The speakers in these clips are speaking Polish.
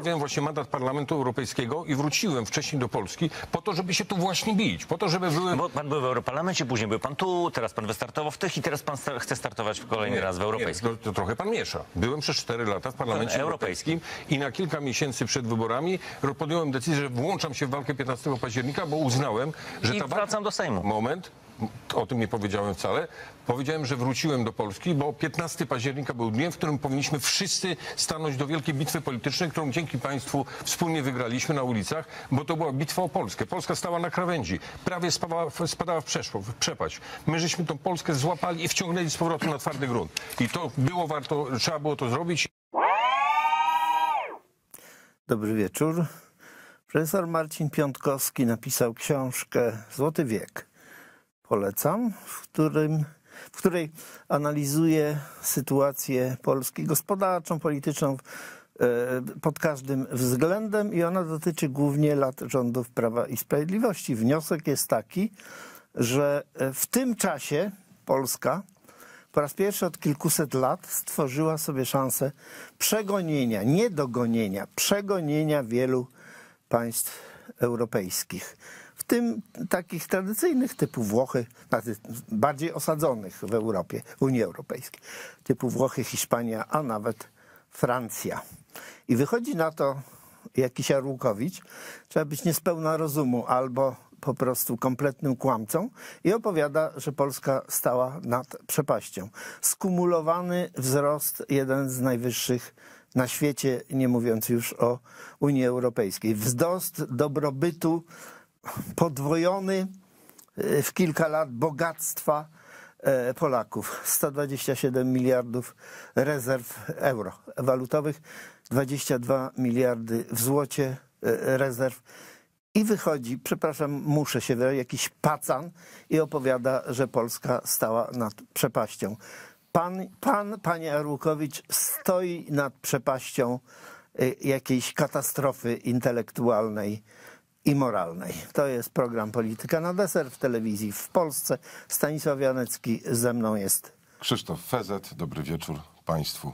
zostawiałem właśnie mandat Parlamentu Europejskiego i wróciłem wcześniej do Polski po to, żeby się tu właśnie bić, po to, żeby były... Bo pan był w Europarlamencie, później był pan tu, teraz pan wystartował w tych i teraz pan sta- chce startować kolejny raz w Europejskim. Nie, to, to trochę pan miesza. Byłem przez 4 lata w Parlamencie Europejskim. Europejskim i na kilka miesięcy przed wyborami podjąłem decyzję, że włączam się w walkę 15 października, bo uznałem, że I ta walka... wracam do Sejmu. Moment. O tym nie powiedziałem wcale. Powiedziałem, że wróciłem do Polski, bo 15 października był dniem, w którym powinniśmy wszyscy stanąć do wielkiej bitwy politycznej, którą dzięki Państwu wspólnie wygraliśmy na ulicach, bo to była bitwa o Polskę. Polska stała na krawędzi, prawie spadała, spadała w, przeszło, w przepaść. My żeśmy tą Polskę złapali i wciągnęli z powrotem na twardy grunt. I to było warto, trzeba było to zrobić. Dobry wieczór. Profesor Marcin Piątkowski napisał książkę Złoty wiek. Polecam, w, którym, w której analizuje sytuację Polski gospodarczą, polityczną e, pod każdym względem i ona dotyczy głównie lat rządów Prawa i Sprawiedliwości. Wniosek jest taki, że e, w tym czasie Polska po raz pierwszy od kilkuset lat stworzyła sobie szansę przegonienia, nie dogonienia, przegonienia wielu państw europejskich. W tym takich tradycyjnych typu Włochy, znaczy bardziej osadzonych w Europie, Unii Europejskiej, typu Włochy, Hiszpania, a nawet Francja. I wychodzi na to jakiś Arłukowicz, trzeba być niespełna rozumu albo po prostu kompletnym kłamcą i opowiada, że Polska stała nad przepaścią. Skumulowany wzrost, jeden z najwyższych na świecie, nie mówiąc już o Unii Europejskiej. Wzrost dobrobytu podwojony e, w kilka lat bogactwa e, Polaków. 127 miliardów rezerw euro walutowych, 22 miliardy w złocie e, rezerw. I wychodzi, przepraszam, muszę się wyrazić, jakiś pacan i opowiada, że Polska stała nad przepaścią. Pan, pan panie Arłukowicz, stoi nad przepaścią jakiejś katastrofy intelektualnej i moralnej. To jest program Polityka na deser w telewizji w Polsce. Stanisław Janecki ze mną jest. Krzysztof Fezet, dobry wieczór Państwu.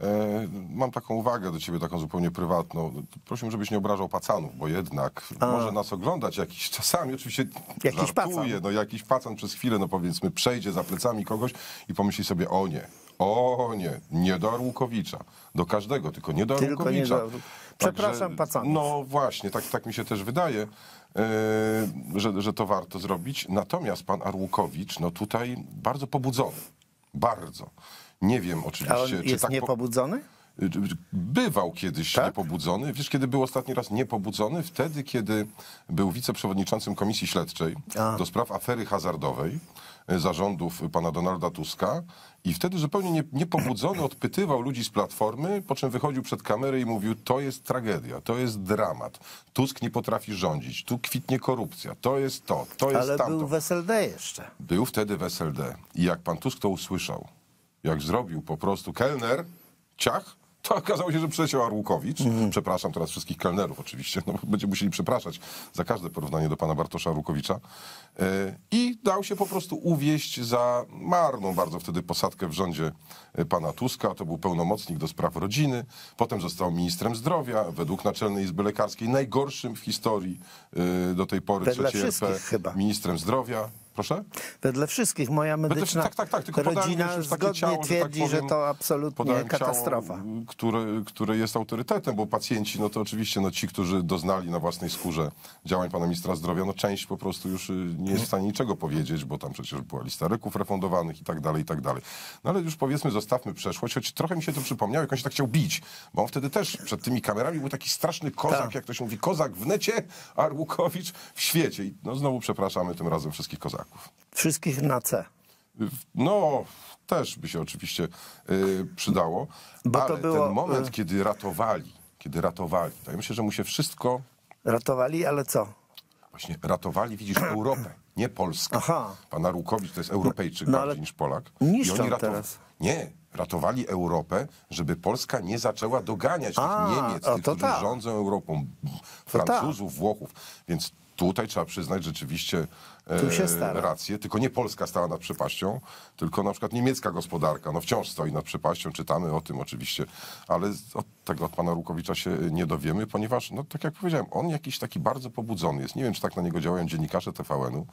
E, mam taką uwagę do Ciebie, taką zupełnie prywatną. Prosiłbym, żebyś nie obrażał pacanów, bo jednak może nas oglądać jakiś czasami, oczywiście Jakiś pacan. no jakiś pacan przez chwilę, no powiedzmy, przejdzie za plecami kogoś i pomyśli sobie, o nie, o nie, nie do Arłukowicza, do każdego, tylko nie do Tylko nie Arłukowicza. do Arłu- Przepraszam, pacanów. No właśnie, tak, tak mi się też wydaje, e, że, że to warto zrobić. Natomiast pan Arłukowicz, no tutaj bardzo pobudzony. Bardzo. Nie wiem A on oczywiście, czy jest tak po- niepobudzony? Bywał kiedyś Tak? niepobudzony. Wiesz, kiedy był ostatni raz niepobudzony? Wtedy, kiedy był wiceprzewodniczącym Komisji Śledczej A. do spraw afery hazardowej e, zarządów pana Donalda Tuska i wtedy zupełnie nie, niepobudzony odpytywał ludzi z Platformy, po czym wychodził przed kamerę i mówił, to jest tragedia, to jest dramat. Tusk nie potrafi rządzić, tu kwitnie korupcja, to jest to, to jest Ale tamto. był w SLD jeszcze. Był wtedy w SLD i jak pan Tusk to usłyszał, jak zrobił po prostu kelner, ciach, to okazało się, że przyleciał Arłukowicz. Przepraszam teraz wszystkich kelnerów oczywiście, no, będziemy musieli przepraszać za każde porównanie do pana Bartosza Arłukowicza. E, I dał się po prostu uwieść za marną bardzo wtedy posadkę w rządzie e, pana Tuska. To był pełnomocnik do spraw rodziny. Potem został ministrem zdrowia, według Naczelnej Izby Lekarskiej najgorszym w historii e, do tej pory trzeciej RP chyba. ministrem zdrowia. Proszę? Wedle wszystkich. Moja medyczna tak, tak, tak, tylko rodzina zgodnie ciało, że tak twierdzi, że powiem, to absolutnie katastrofa. Ciało, które, które jest autorytetem, bo pacjenci, no to oczywiście no, ci, którzy doznali na własnej skórze działań pana ministra zdrowia, no część po prostu już y, nie jest w stanie niczego powiedzieć, bo tam przecież była lista leków refundowanych i tak dalej, i tak dalej. No ale już powiedzmy, zostawmy przeszłość, choć trochę mi się to przypomniało, jak on się tak chciał bić, bo on wtedy też przed tymi kamerami był taki straszny kozak, Tak. jak to się mówi, kozak w necie, Arłukowicz w świecie. I no znowu przepraszamy tym razem wszystkich kozaków. Wszystkich na C. No, też by się oczywiście y, przydało. Bo ale było, ten moment, y- kiedy ratowali, kiedy ratowali, to ja myślę, że mu się wszystko Ratowali, ale co? właśnie ratowali, widzisz, Europę, nie Polskę. Aha. Pan Arłukowicz to jest Europejczyk No, bardziej niż Polak. niszczą ratow- teraz. Nie, ratowali Europę, żeby Polska nie zaczęła doganiać A, tych Niemiec, tych, którzy tak. rządzą Europą, tak. Francuzów, Włochów. Więc Tutaj trzeba przyznać rzeczywiście e, rację. Tylko nie Polska stała nad przepaścią, tylko na przykład niemiecka gospodarka. No wciąż stoi nad przepaścią, czytamy o tym oczywiście, ale od tego od pana Rukowicza się nie dowiemy, ponieważ, no tak jak powiedziałem, on jakiś taki bardzo pobudzony jest. Nie wiem, czy tak na niego działają dziennikarze TVN-u,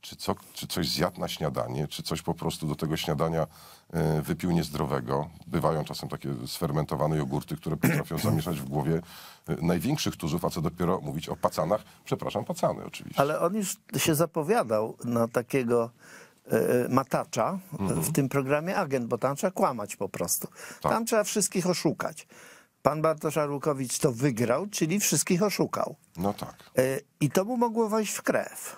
czy, co, czy coś zjadł na śniadanie, czy coś po prostu do tego śniadania e, wypił niezdrowego. Bywają czasem takie sfermentowane jogurty, które potrafią zamieszać w głowie e, największych tuzów, a co dopiero mówić o pacanach. Przepraszam, pacany oczywiście. Ale on już się zapowiadał na takiego e, matacza Mhm. w tym programie Agent, bo tam trzeba kłamać po prostu. Tak. Tam trzeba wszystkich oszukać. Pan Bartosz Arłukowicz to wygrał, czyli wszystkich oszukał. No tak. I to mu mogło wejść w krew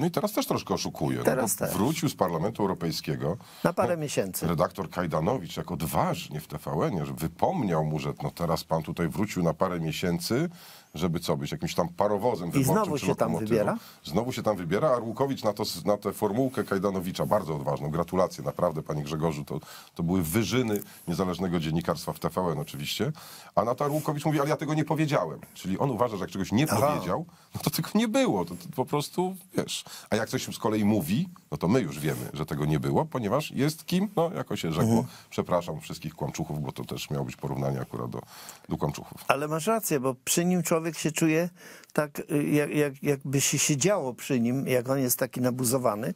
No i teraz też troszkę oszukuje. Teraz no, też. wrócił z Parlamentu Europejskiego. na parę miesięcy. Redaktor Kajdanowicz jak odważnie w TVN, że wypomniał mu, że no teraz pan tutaj wrócił na parę miesięcy, żeby co, być jakimś tam parowozem wyborczym znowu czy się tam wybiera? Znowu się tam wybiera, a Arłukowicz na, to, na tę formułkę Kajdanowicza, bardzo odważną, gratulacje naprawdę panie Grzegorzu, to, to były wyżyny niezależnego dziennikarstwa w TVN oczywiście, a na to Arłukowicz mówi, ale ja tego nie powiedziałem, czyli on uważa, że jak czegoś nie Aha. powiedział, no to tego nie było, to, to po prostu, wiesz, a jak coś z kolei mówi, no to my już wiemy, że tego nie było, ponieważ jest kim, no jako się rzekło, Mhm. przepraszam wszystkich kłamczuchów, bo to też miało być porównanie akurat do, do kłamczuchów. Ale masz rację, bo przy nim człowiek się czuje tak, y, jak, jak, jakby się siedziało przy nim, jak on jest taki nabuzowany,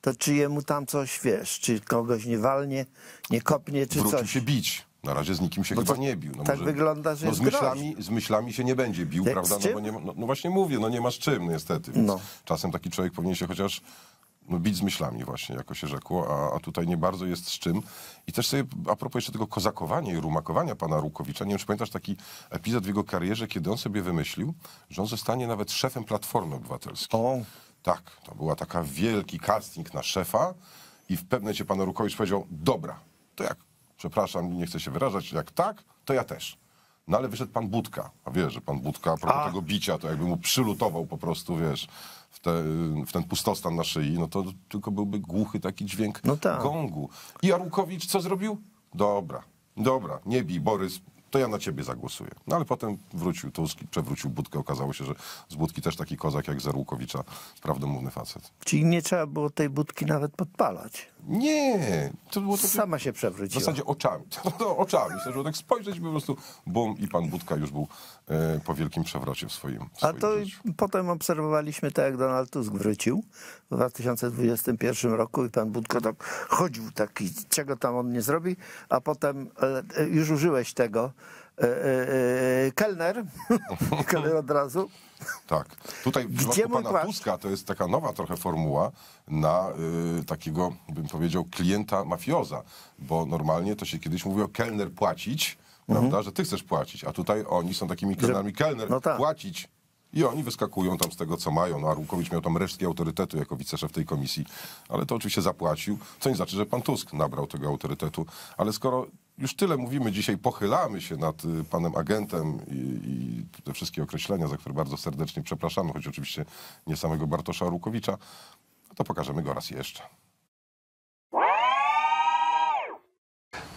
to czy jemu tam coś, wiesz, czy kogoś nie walnie, nie kopnie, czy Wrócił coś. się bić. Na razie z nikim się Bo chyba to nie bił. No tak wygląda, że no z myślami, z myślami się nie będzie bił, Jak prawda? No, nie, no, no właśnie mówię, no nie masz czym niestety. Więc No. Czasem taki człowiek powinien się chociaż no, bić z myślami właśnie, jako się rzekło, a, a tutaj nie bardzo jest z czym. I też sobie, a propos jeszcze tego kozakowania i rumakowania pana Rukowicza, nie wiem, czy pamiętasz taki epizod w jego karierze, kiedy on sobie wymyślił, że on zostanie nawet szefem Platformy Obywatelskiej. O. Tak, to była taka wielki casting na szefa i w pewnym momencie pan Rukowicz powiedział, dobra, to jak, przepraszam, nie chcę się wyrażać, jak tak, to ja też. No ale wyszedł pan Budka, a wiesz, że pan Budka, a propos A. tego bicia, to jakby mu przylutował po prostu, wiesz, w, te, w ten pustostan na szyi, no to tylko byłby głuchy taki dźwięk No tak. gongu. I Arłukowicz co zrobił? Dobra, dobra, nie bij, Borys, to ja na ciebie zagłosuję. No ale potem wrócił Tusk przewrócił Budkę. Okazało się, że z Budki też taki kozak jak z Arłukowicza, prawdomówny facet. Czyli nie trzeba było tej budki nawet podpalać. Nie, to było takie Sama się w przewróciła. zasadzie oczami. No, oczami. Żeby tak spojrzeć po prostu, bum i pan Budka już był e, po wielkim przewrocie w swoim, w A swoim to życiu. potem obserwowaliśmy tak, jak Donald Tusk wrócił w 2021 roku i pan Budko tak chodził taki, czego tam on nie zrobi, a potem e, e, już użyłeś tego. E, e, e, kelner, kelner od razu. Tak. Tutaj w przypadku pana płaszcz? Tuska to jest taka nowa trochę formuła na y, takiego, bym powiedział, klienta mafioza, bo normalnie to się kiedyś mówiło kelner płacić, prawda, że ty chcesz płacić, a tutaj oni są takimi kelnerami, kelner no tak. płacić. I oni wyskakują tam z tego, co mają. No, a Rukowicz miał tam resztki autorytetu jako wiceszef tej komisji, ale to oczywiście zapłacił, co nie znaczy, że pan Tusk nabrał tego autorytetu. Ale skoro już tyle mówimy dzisiaj, pochylamy się nad y, panem agentem i, i te wszystkie określenia, za które bardzo serdecznie przepraszamy, choć oczywiście nie samego Bartosza Rukowicza, to pokażemy go raz jeszcze.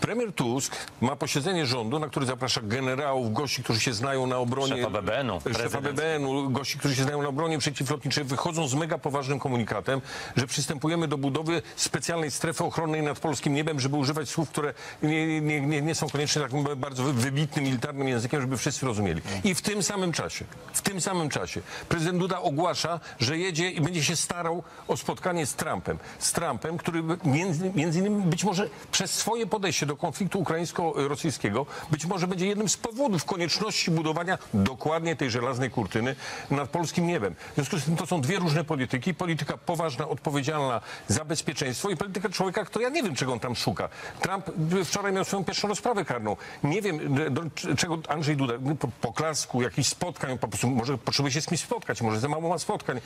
Premier Tusk ma posiedzenie rządu, na które zaprasza generałów, gości, którzy się znają na obronie... Szefa BBN-u, Szefa. BBN-u, gości, którzy się znają na obronie przeciwlotniczej, wychodzą z mega poważnym komunikatem, że przystępujemy do budowy specjalnej strefy ochronnej nad polskim niebem, żeby używać słów, które nie, nie, nie, nie są koniecznie takim bardzo wybitnym militarnym językiem, żeby wszyscy rozumieli. I w tym samym czasie, w tym samym czasie prezydent Duda ogłasza, że jedzie i będzie się starał o spotkanie z Trumpem. Z Trumpem, który między, między innymi być może przez swoje podejście do konfliktu ukraińsko-rosyjskiego być może będzie jednym z powodów konieczności budowania dokładnie tej żelaznej kurtyny nad polskim niebem. W związku z tym to są dwie różne polityki. Polityka poważna, odpowiedzialna za bezpieczeństwo i polityka człowieka, kto ja nie wiem, czego on tam szuka. Trump wczoraj miał swoją pierwszą rozprawę karną. Nie wiem, do, czego Andrzej Duda, po, poklasku, jakichś spotkań, po prostu może potrzebuje się z kimś spotkać, może za mało ma spotkań.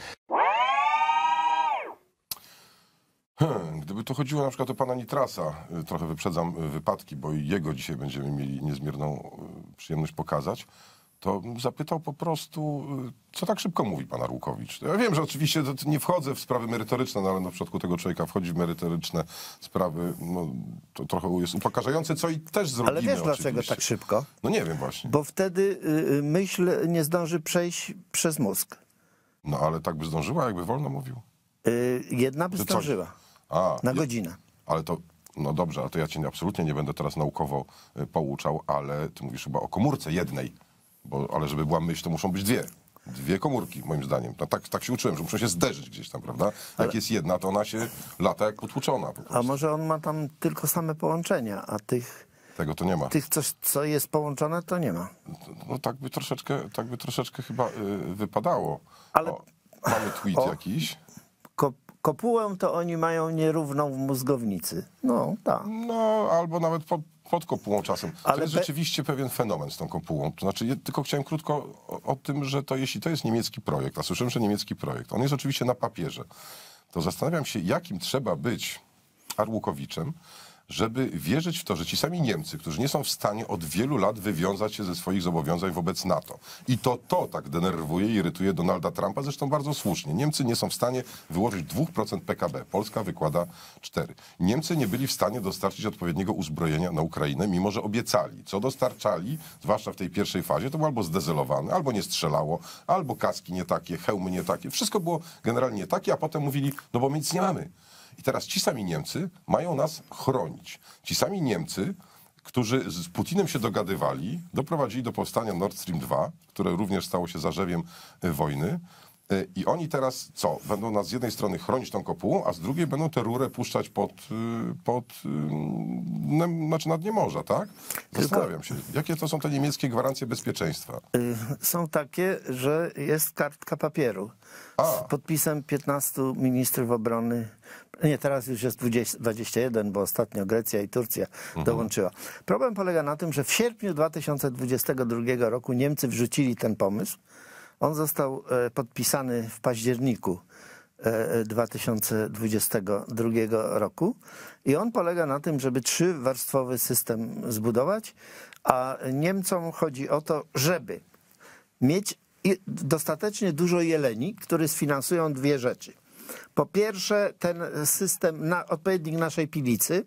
Hmm, gdyby to chodziło na przykład o pana Nitrasa, y, trochę wyprzedzam y, wypadki, bo jego dzisiaj będziemy mieli niezmierną y, przyjemność pokazać, to zapytał po prostu, co tak szybko mówi pan Arłukowicz. Ja wiem, że oczywiście nie wchodzę w sprawy merytoryczne, no ale na przypadku tego człowieka wchodzi w merytoryczne sprawy, no, to trochę jest upokarzające, co i też zrobimy Ale wiesz dlaczego oczywiście. tak szybko? No nie wiem właśnie. Bo wtedy myśl nie zdąży przejść przez mózg. No ale tak by zdążyła, jakby wolno mówił. Jedna by zdążyła A, na godzinę. Ale to, no dobrze, a to ja cię absolutnie nie będę teraz naukowo y, pouczał, ale ty mówisz chyba o komórce jednej, bo, ale żeby była myśl, to muszą być dwie. Dwie komórki, moim zdaniem. No, tak, tak się uczyłem, że muszą się zderzyć gdzieś tam, prawda? Jak jest jedna, to ona się lata jak potłuczona. Po A może on ma tam tylko same połączenia, a tych, Tego to nie ma. tych coś, co jest połączone, to nie ma. No tak by troszeczkę, tak by troszeczkę chyba y, wypadało. Ale- O, mamy tweet O. jakiś. Ko- kopułę to oni mają nierówną w mózgownicy. No, tak. No, albo nawet pod, pod kopułą czasem. Ale to jest be- rzeczywiście pewien fenomen z tą kopułą. To znaczy, ja tylko chciałem krótko o, o tym, że to jeśli to jest niemiecki projekt, a słyszałem, że niemiecki projekt, on jest oczywiście na papierze, to zastanawiam się, jakim trzeba być Arłukowiczem, żeby wierzyć w to, że ci sami Niemcy, którzy nie są w stanie od wielu lat wywiązać się ze swoich zobowiązań wobec NATO. I to to tak denerwuje i irytuje Donalda Trumpa, zresztą bardzo słusznie. Niemcy nie są w stanie wyłożyć 2% PKB. Polska wykłada 4. Niemcy nie byli w stanie dostarczyć odpowiedniego uzbrojenia na Ukrainę, mimo że obiecali. Co dostarczali, zwłaszcza w tej pierwszej fazie, to było albo zdezelowane, albo nie strzelało, albo kaski nie takie, hełmy nie takie. Wszystko było generalnie nie takie, a potem mówili, no bo my nic nie mamy. I teraz ci sami Niemcy mają nas chronić. Ci sami Niemcy, którzy z Putinem się dogadywali, doprowadzili do powstania Nord Stream 2, które również stało się zarzewiem e, wojny. E, I oni teraz co? Będą nas z jednej strony chronić tą kopułą, a z drugiej będą tę rurę puszczać pod, y, pod nem, znaczy na dnie morza, tak? Zastanawiam się, jakie to są te niemieckie gwarancje bezpieczeństwa? Y, Są takie, że jest kartka papieru A. z podpisem 15 ministrów obrony. Nie, teraz już jest 20, 21, bo ostatnio Grecja i Turcja dołączyła. Problem polega na tym, że w sierpniu 2022 roku Niemcy wrzucili ten pomysł. On został e, podpisany w październiku e, 2022 roku i on polega na tym, żeby trzywarstwowy system zbudować, a Niemcom chodzi o to, żeby mieć dostatecznie dużo jeleni, które sfinansują dwie rzeczy. Po pierwsze, ten system, na, odpowiednik naszej pilicy,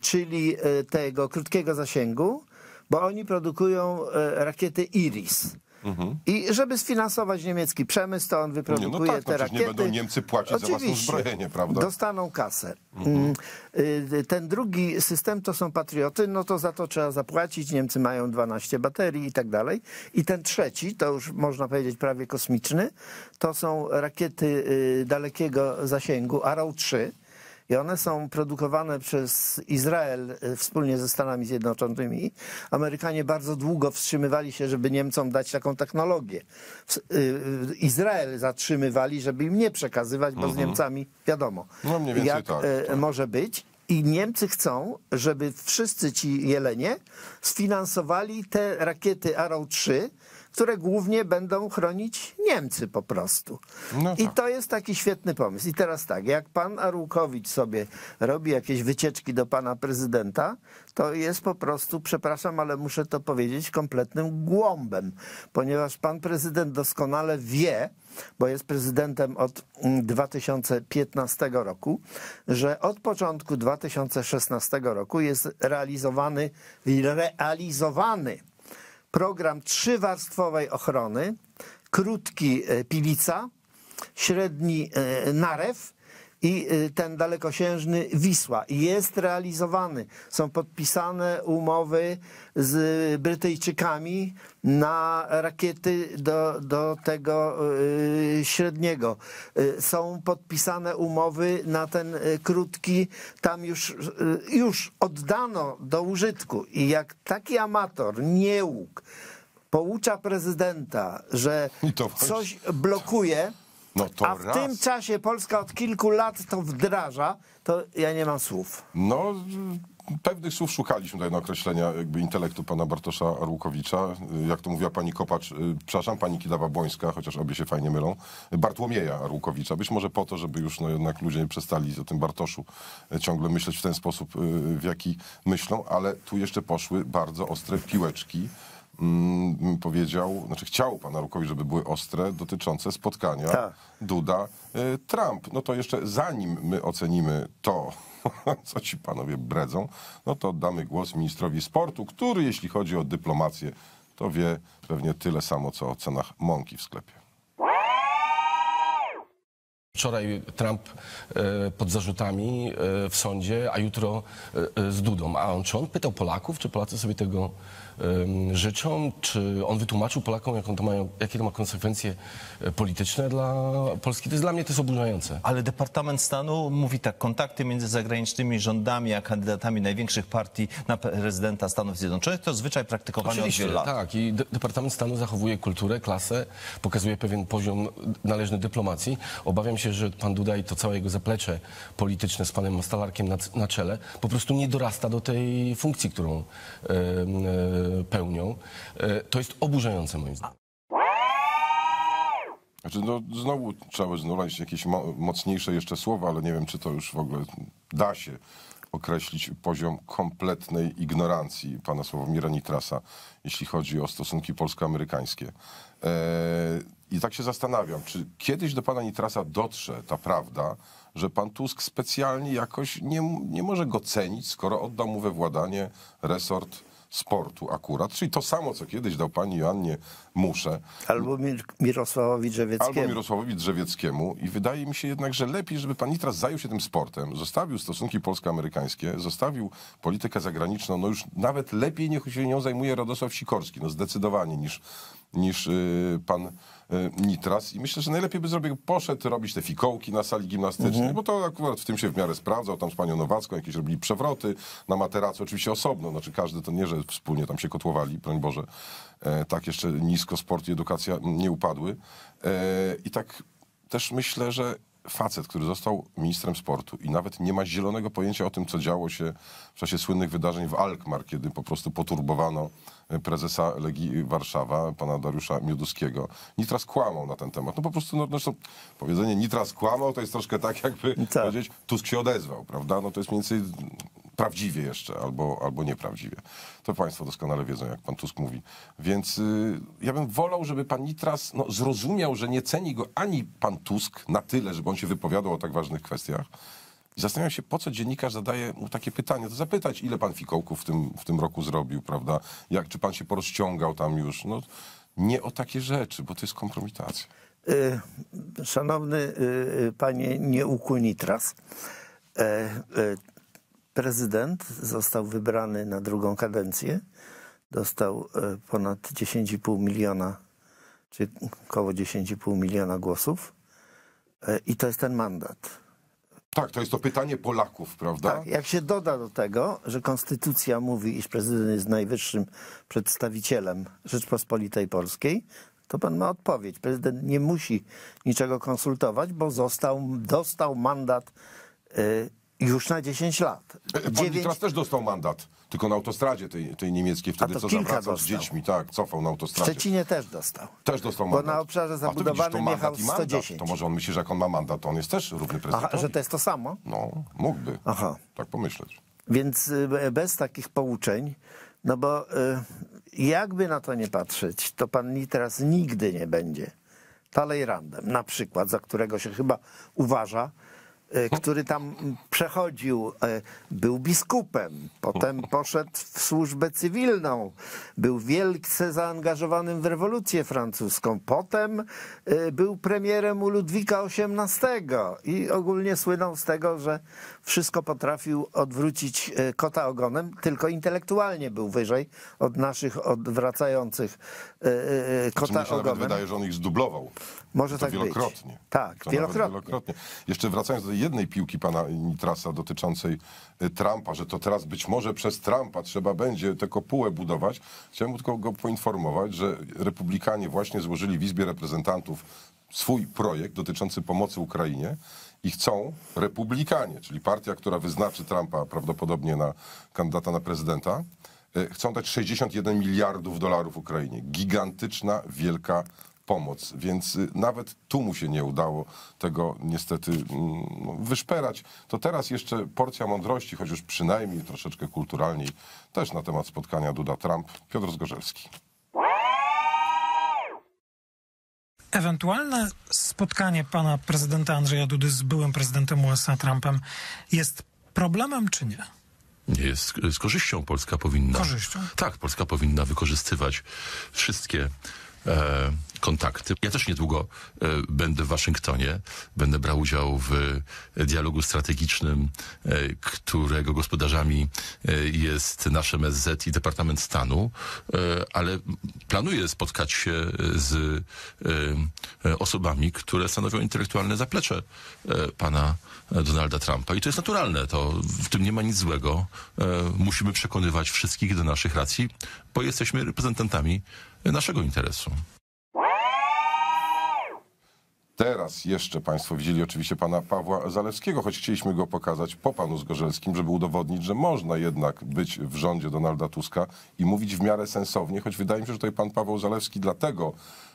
czyli tego krótkiego zasięgu, bo oni produkują rakiety Iris. I żeby sfinansować niemiecki przemysł, to on wyprodukuje Mhm. Nie, no tak, no te nie rakiety. będą Niemcy płacić za własne Oczywiście. uzbrojenie, prawda? Dostaną kasę. Mm, y, Ten drugi system to są patrioty, no to za to trzeba zapłacić. Niemcy mają 12 baterii i tak dalej. I ten trzeci, to już można powiedzieć prawie kosmiczny, to są rakiety y, dalekiego zasięgu Arrow 3. I one są produkowane przez Izrael y, wspólnie ze Stanami Zjednoczonymi. Amerykanie bardzo długo wstrzymywali się, żeby Niemcom dać taką technologię. Y, y, Izrael zatrzymywali, żeby im nie przekazywać, bo z Niemcami wiadomo, No, mniej więcej jak tak, tak. może być. I Niemcy chcą, żeby wszyscy ci jelenie sfinansowali te rakiety Arrow 3, które głównie będą chronić Niemcy po prostu. No I tak. to jest taki świetny pomysł. I teraz tak, jak pan Arłukowicz sobie robi jakieś wycieczki do pana prezydenta, to jest po prostu, przepraszam, ale muszę to powiedzieć, kompletnym głąbem, ponieważ pan prezydent doskonale wie, bo jest prezydentem od mm, 2015 roku, że od początku 2016 roku jest realizowany, realizowany program trzywarstwowej ochrony, krótki e, Pilica, średni e, Narew i e, ten dalekosiężny Wisła. Jest realizowany. Są podpisane umowy z Brytyjczykami na rakiety do, do tego e, średniego. E, Są podpisane umowy na ten krótki, tam już, już oddano do użytku. I jak taki amator, niełuk, poucza prezydenta, że coś blokuje, No to a w raz. tym czasie Polska od kilku lat to wdraża, to ja nie mam słów. No, pewnych słów szukaliśmy tutaj na określenia jakby intelektu pana Bartosza Arłukowicza. Jak to mówiła pani Kopacz, y, przepraszam, pani Kidawa-Bońska, chociaż obie się fajnie mylą, Bartłomieja Arłukowicza. Być może po to, żeby już no, jednak ludzie nie przestali o tym Bartoszu y, ciągle myśleć w ten sposób, y, w jaki myślą, ale tu jeszcze poszły bardzo ostre piłeczki. Mm, powiedział, znaczy chciał pan Arłukowicz, żeby były ostre, dotyczące spotkania Tak. Duda-Trump. No to jeszcze zanim my ocenimy to, co ci panowie bredzą, no to oddamy głos ministrowi sportu, który jeśli chodzi o dyplomację, to wie pewnie tyle samo, co o cenach mąki w sklepie. Wczoraj Trump e, pod zarzutami e, w sądzie, a jutro e, e, z Dudą. A on, czy on pytał Polaków, czy Polacy sobie tego życzą? Czy on wytłumaczył Polakom, jaką to mają, jakie to ma konsekwencje e, polityczne dla Polski? To jest, dla mnie to jest oburzające. Ale Departament Stanu mówi tak, kontakty między zagranicznymi rządami a kandydatami największych partii na prezydenta Stanów Zjednoczonych to zwyczaj praktykowany od wielu lat. tak. I De- Departament Stanu zachowuje kulturę, klasę, pokazuje pewien poziom należny dyplomacji. Obawiam się, że pan Duda i to całe jego zaplecze polityczne z panem Mastalarkiem na, na czele po prostu nie dorasta do tej funkcji, którą e, pełnią. E, to jest oburzające moim zdaniem. Znaczy, no, znowu trzeba by znaleźć jakieś mo- mocniejsze jeszcze słowa, ale nie wiem, czy to już w ogóle da się określić poziom kompletnej ignorancji pana Sławomira Nitrasa, jeśli chodzi o stosunki polsko-amerykańskie. Eee, I tak się zastanawiam, czy kiedyś do pana Nitrasa dotrze ta prawda, że pan Tusk specjalnie jakoś nie, nie może go cenić, skoro oddał mu we władanie resort sportu akurat, czyli to samo, co kiedyś dał pani Joannie Muszę, Albo Mir- Mirosławowi Drzewieckiemu. albo Mirosławowi Drzewieckiemu. I wydaje mi się jednak, że lepiej, żeby pan Nitras zajął się tym sportem, zostawił stosunki polsko-amerykańskie, zostawił politykę zagraniczną, no już nawet lepiej niech się nią zajmuje Radosław Sikorski, no zdecydowanie niż, niż yy, pan Nitras. I myślę, że najlepiej by zrobił, poszedł robić te fikołki na sali gimnastycznej, bo to akurat w tym się w miarę sprawdzał, tam z panią Nowacką jakieś robili przewroty na materacu, oczywiście osobno, znaczy każdy to nie, że wspólnie tam się kotłowali, broń Boże, e, tak jeszcze nisko sport i edukacja nie upadły. E, i tak też myślę, że facet, który został ministrem sportu i nawet nie ma zielonego pojęcia o tym, co działo się w czasie słynnych wydarzeń w Alkmaar, kiedy po prostu poturbowano e, prezesa Legii Warszawa, pana Dariusza Mioduskiego. Nitras kłamał na ten temat. No po prostu, no, zresztą powiedzenie Nitras kłamał, to jest troszkę tak, jakby Tak. powiedzieć, Tusk się odezwał, prawda? No to jest mniej więcej prawdziwie jeszcze, albo, albo nieprawdziwie. To państwo doskonale wiedzą, jak pan Tusk mówi. Więc y, ja bym wolał, żeby pan Nitras no, zrozumiał, że nie ceni go ani pan Tusk na tyle, żeby on się wypowiadał o tak ważnych kwestiach. I zastanawiam się, po co dziennikarz zadaje mu takie pytanie. To zapytać, ile pan fikołków w tym, w tym roku zrobił, prawda? Jak, czy pan się porozciągał tam już? No, nie o takie rzeczy, bo to jest kompromitacja. Y, Szanowny y, y, panie Nieuku Nitras, e, e, prezydent został wybrany na drugą kadencję. Dostał e, ponad 10,5 miliona, czy około 10,5 miliona głosów. I to jest ten mandat. Tak, to jest to pytanie Polaków, prawda? Tak, jak się doda do tego, że konstytucja mówi, iż prezydent jest najwyższym przedstawicielem Rzeczpospolitej Polskiej, to pan ma odpowiedź. Prezydent nie musi niczego konsultować, bo został, dostał mandat y, już na 10 lat. E, Pan Dziewięć- Nitras też dostał mandat, tylko na autostradzie tej, tej niemieckiej, wtedy co zawracał z dziećmi, tak, cofał na w autostradzie. Szczecinie też dostał. Też dostał Bo mandat. na obszarze A zabudowanym mandat jechał i mandat. 110. To może on myśli, że jak on ma mandat, to on jest też równy prezydentowi. Aha, że to jest to samo? No, mógłby. Aha. Tak pomyśleć. Więc y, bez takich pouczeń, no bo y, jakby na to nie patrzeć, to pan Nitras nigdy nie będzie Talejrandem, na przykład, za którego się chyba uważa, który tam przechodził, y, był biskupem, potem poszedł w służbę cywilną, był wielce zaangażowanym w rewolucję francuską, potem y, był premierem u Ludwika XVIII i ogólnie słynął z tego, że wszystko potrafił odwrócić y, kota ogonem, tylko intelektualnie był wyżej od naszych odwracających y, y, y, kota mnie się nawet ogonem. wydaje, że on ich zdublował. Może to tak być. wielokrotnie. Tak, to wielokrotnie. Wielokrotnie. Jeszcze wracając do jednej piłki pana Nitrasa dotyczącej y, Trumpa, że to teraz być może przez Trumpa trzeba będzie tę kopułę budować. Chciałem tylko go poinformować, że republikanie właśnie złożyli w Izbie Reprezentantów swój projekt dotyczący pomocy Ukrainie i chcą republikanie, czyli partia, która wyznaczy Trumpa prawdopodobnie na kandydata na prezydenta, y, chcą dać 61 miliardów dolarów Ukrainie. Gigantyczna, wielka pomoc, więc y, nawet tu mu się nie udało tego niestety mm, no, wyszperać. To teraz jeszcze porcja mądrości, choć już przynajmniej troszeczkę kulturalniej, też na temat spotkania Duda-Trump. Piotr Zgorzelski. Ewentualne spotkanie pana prezydenta Andrzeja Dudy z byłym prezydentem USA Trumpem jest problemem czy nie? Nie jest z korzyścią Polska powinna. Korzyścią? Tak, Polska powinna wykorzystywać wszystkie e, kontakty. Ja też niedługo e, będę w Waszyngtonie. Będę brał udział w e, dialogu strategicznym, e, którego gospodarzami e, jest nasz MSZ i Departament Stanu, e, ale planuję spotkać się z osobami, które stanowią intelektualne zaplecze e, pana Donalda Trumpa. I to jest naturalne, to w tym nie ma nic złego. E, Musimy przekonywać wszystkich do naszych racji, bo jesteśmy reprezentantami naszego interesu. Teraz jeszcze Państwo widzieli oczywiście pana Pawła Zalewskiego, choć chcieliśmy go pokazać po panu Zgorzelskim, żeby udowodnić, że można jednak być w rządzie Donalda Tuska i mówić w miarę sensownie, choć wydaje mi się, że tutaj pan Paweł Zalewski dlatego e,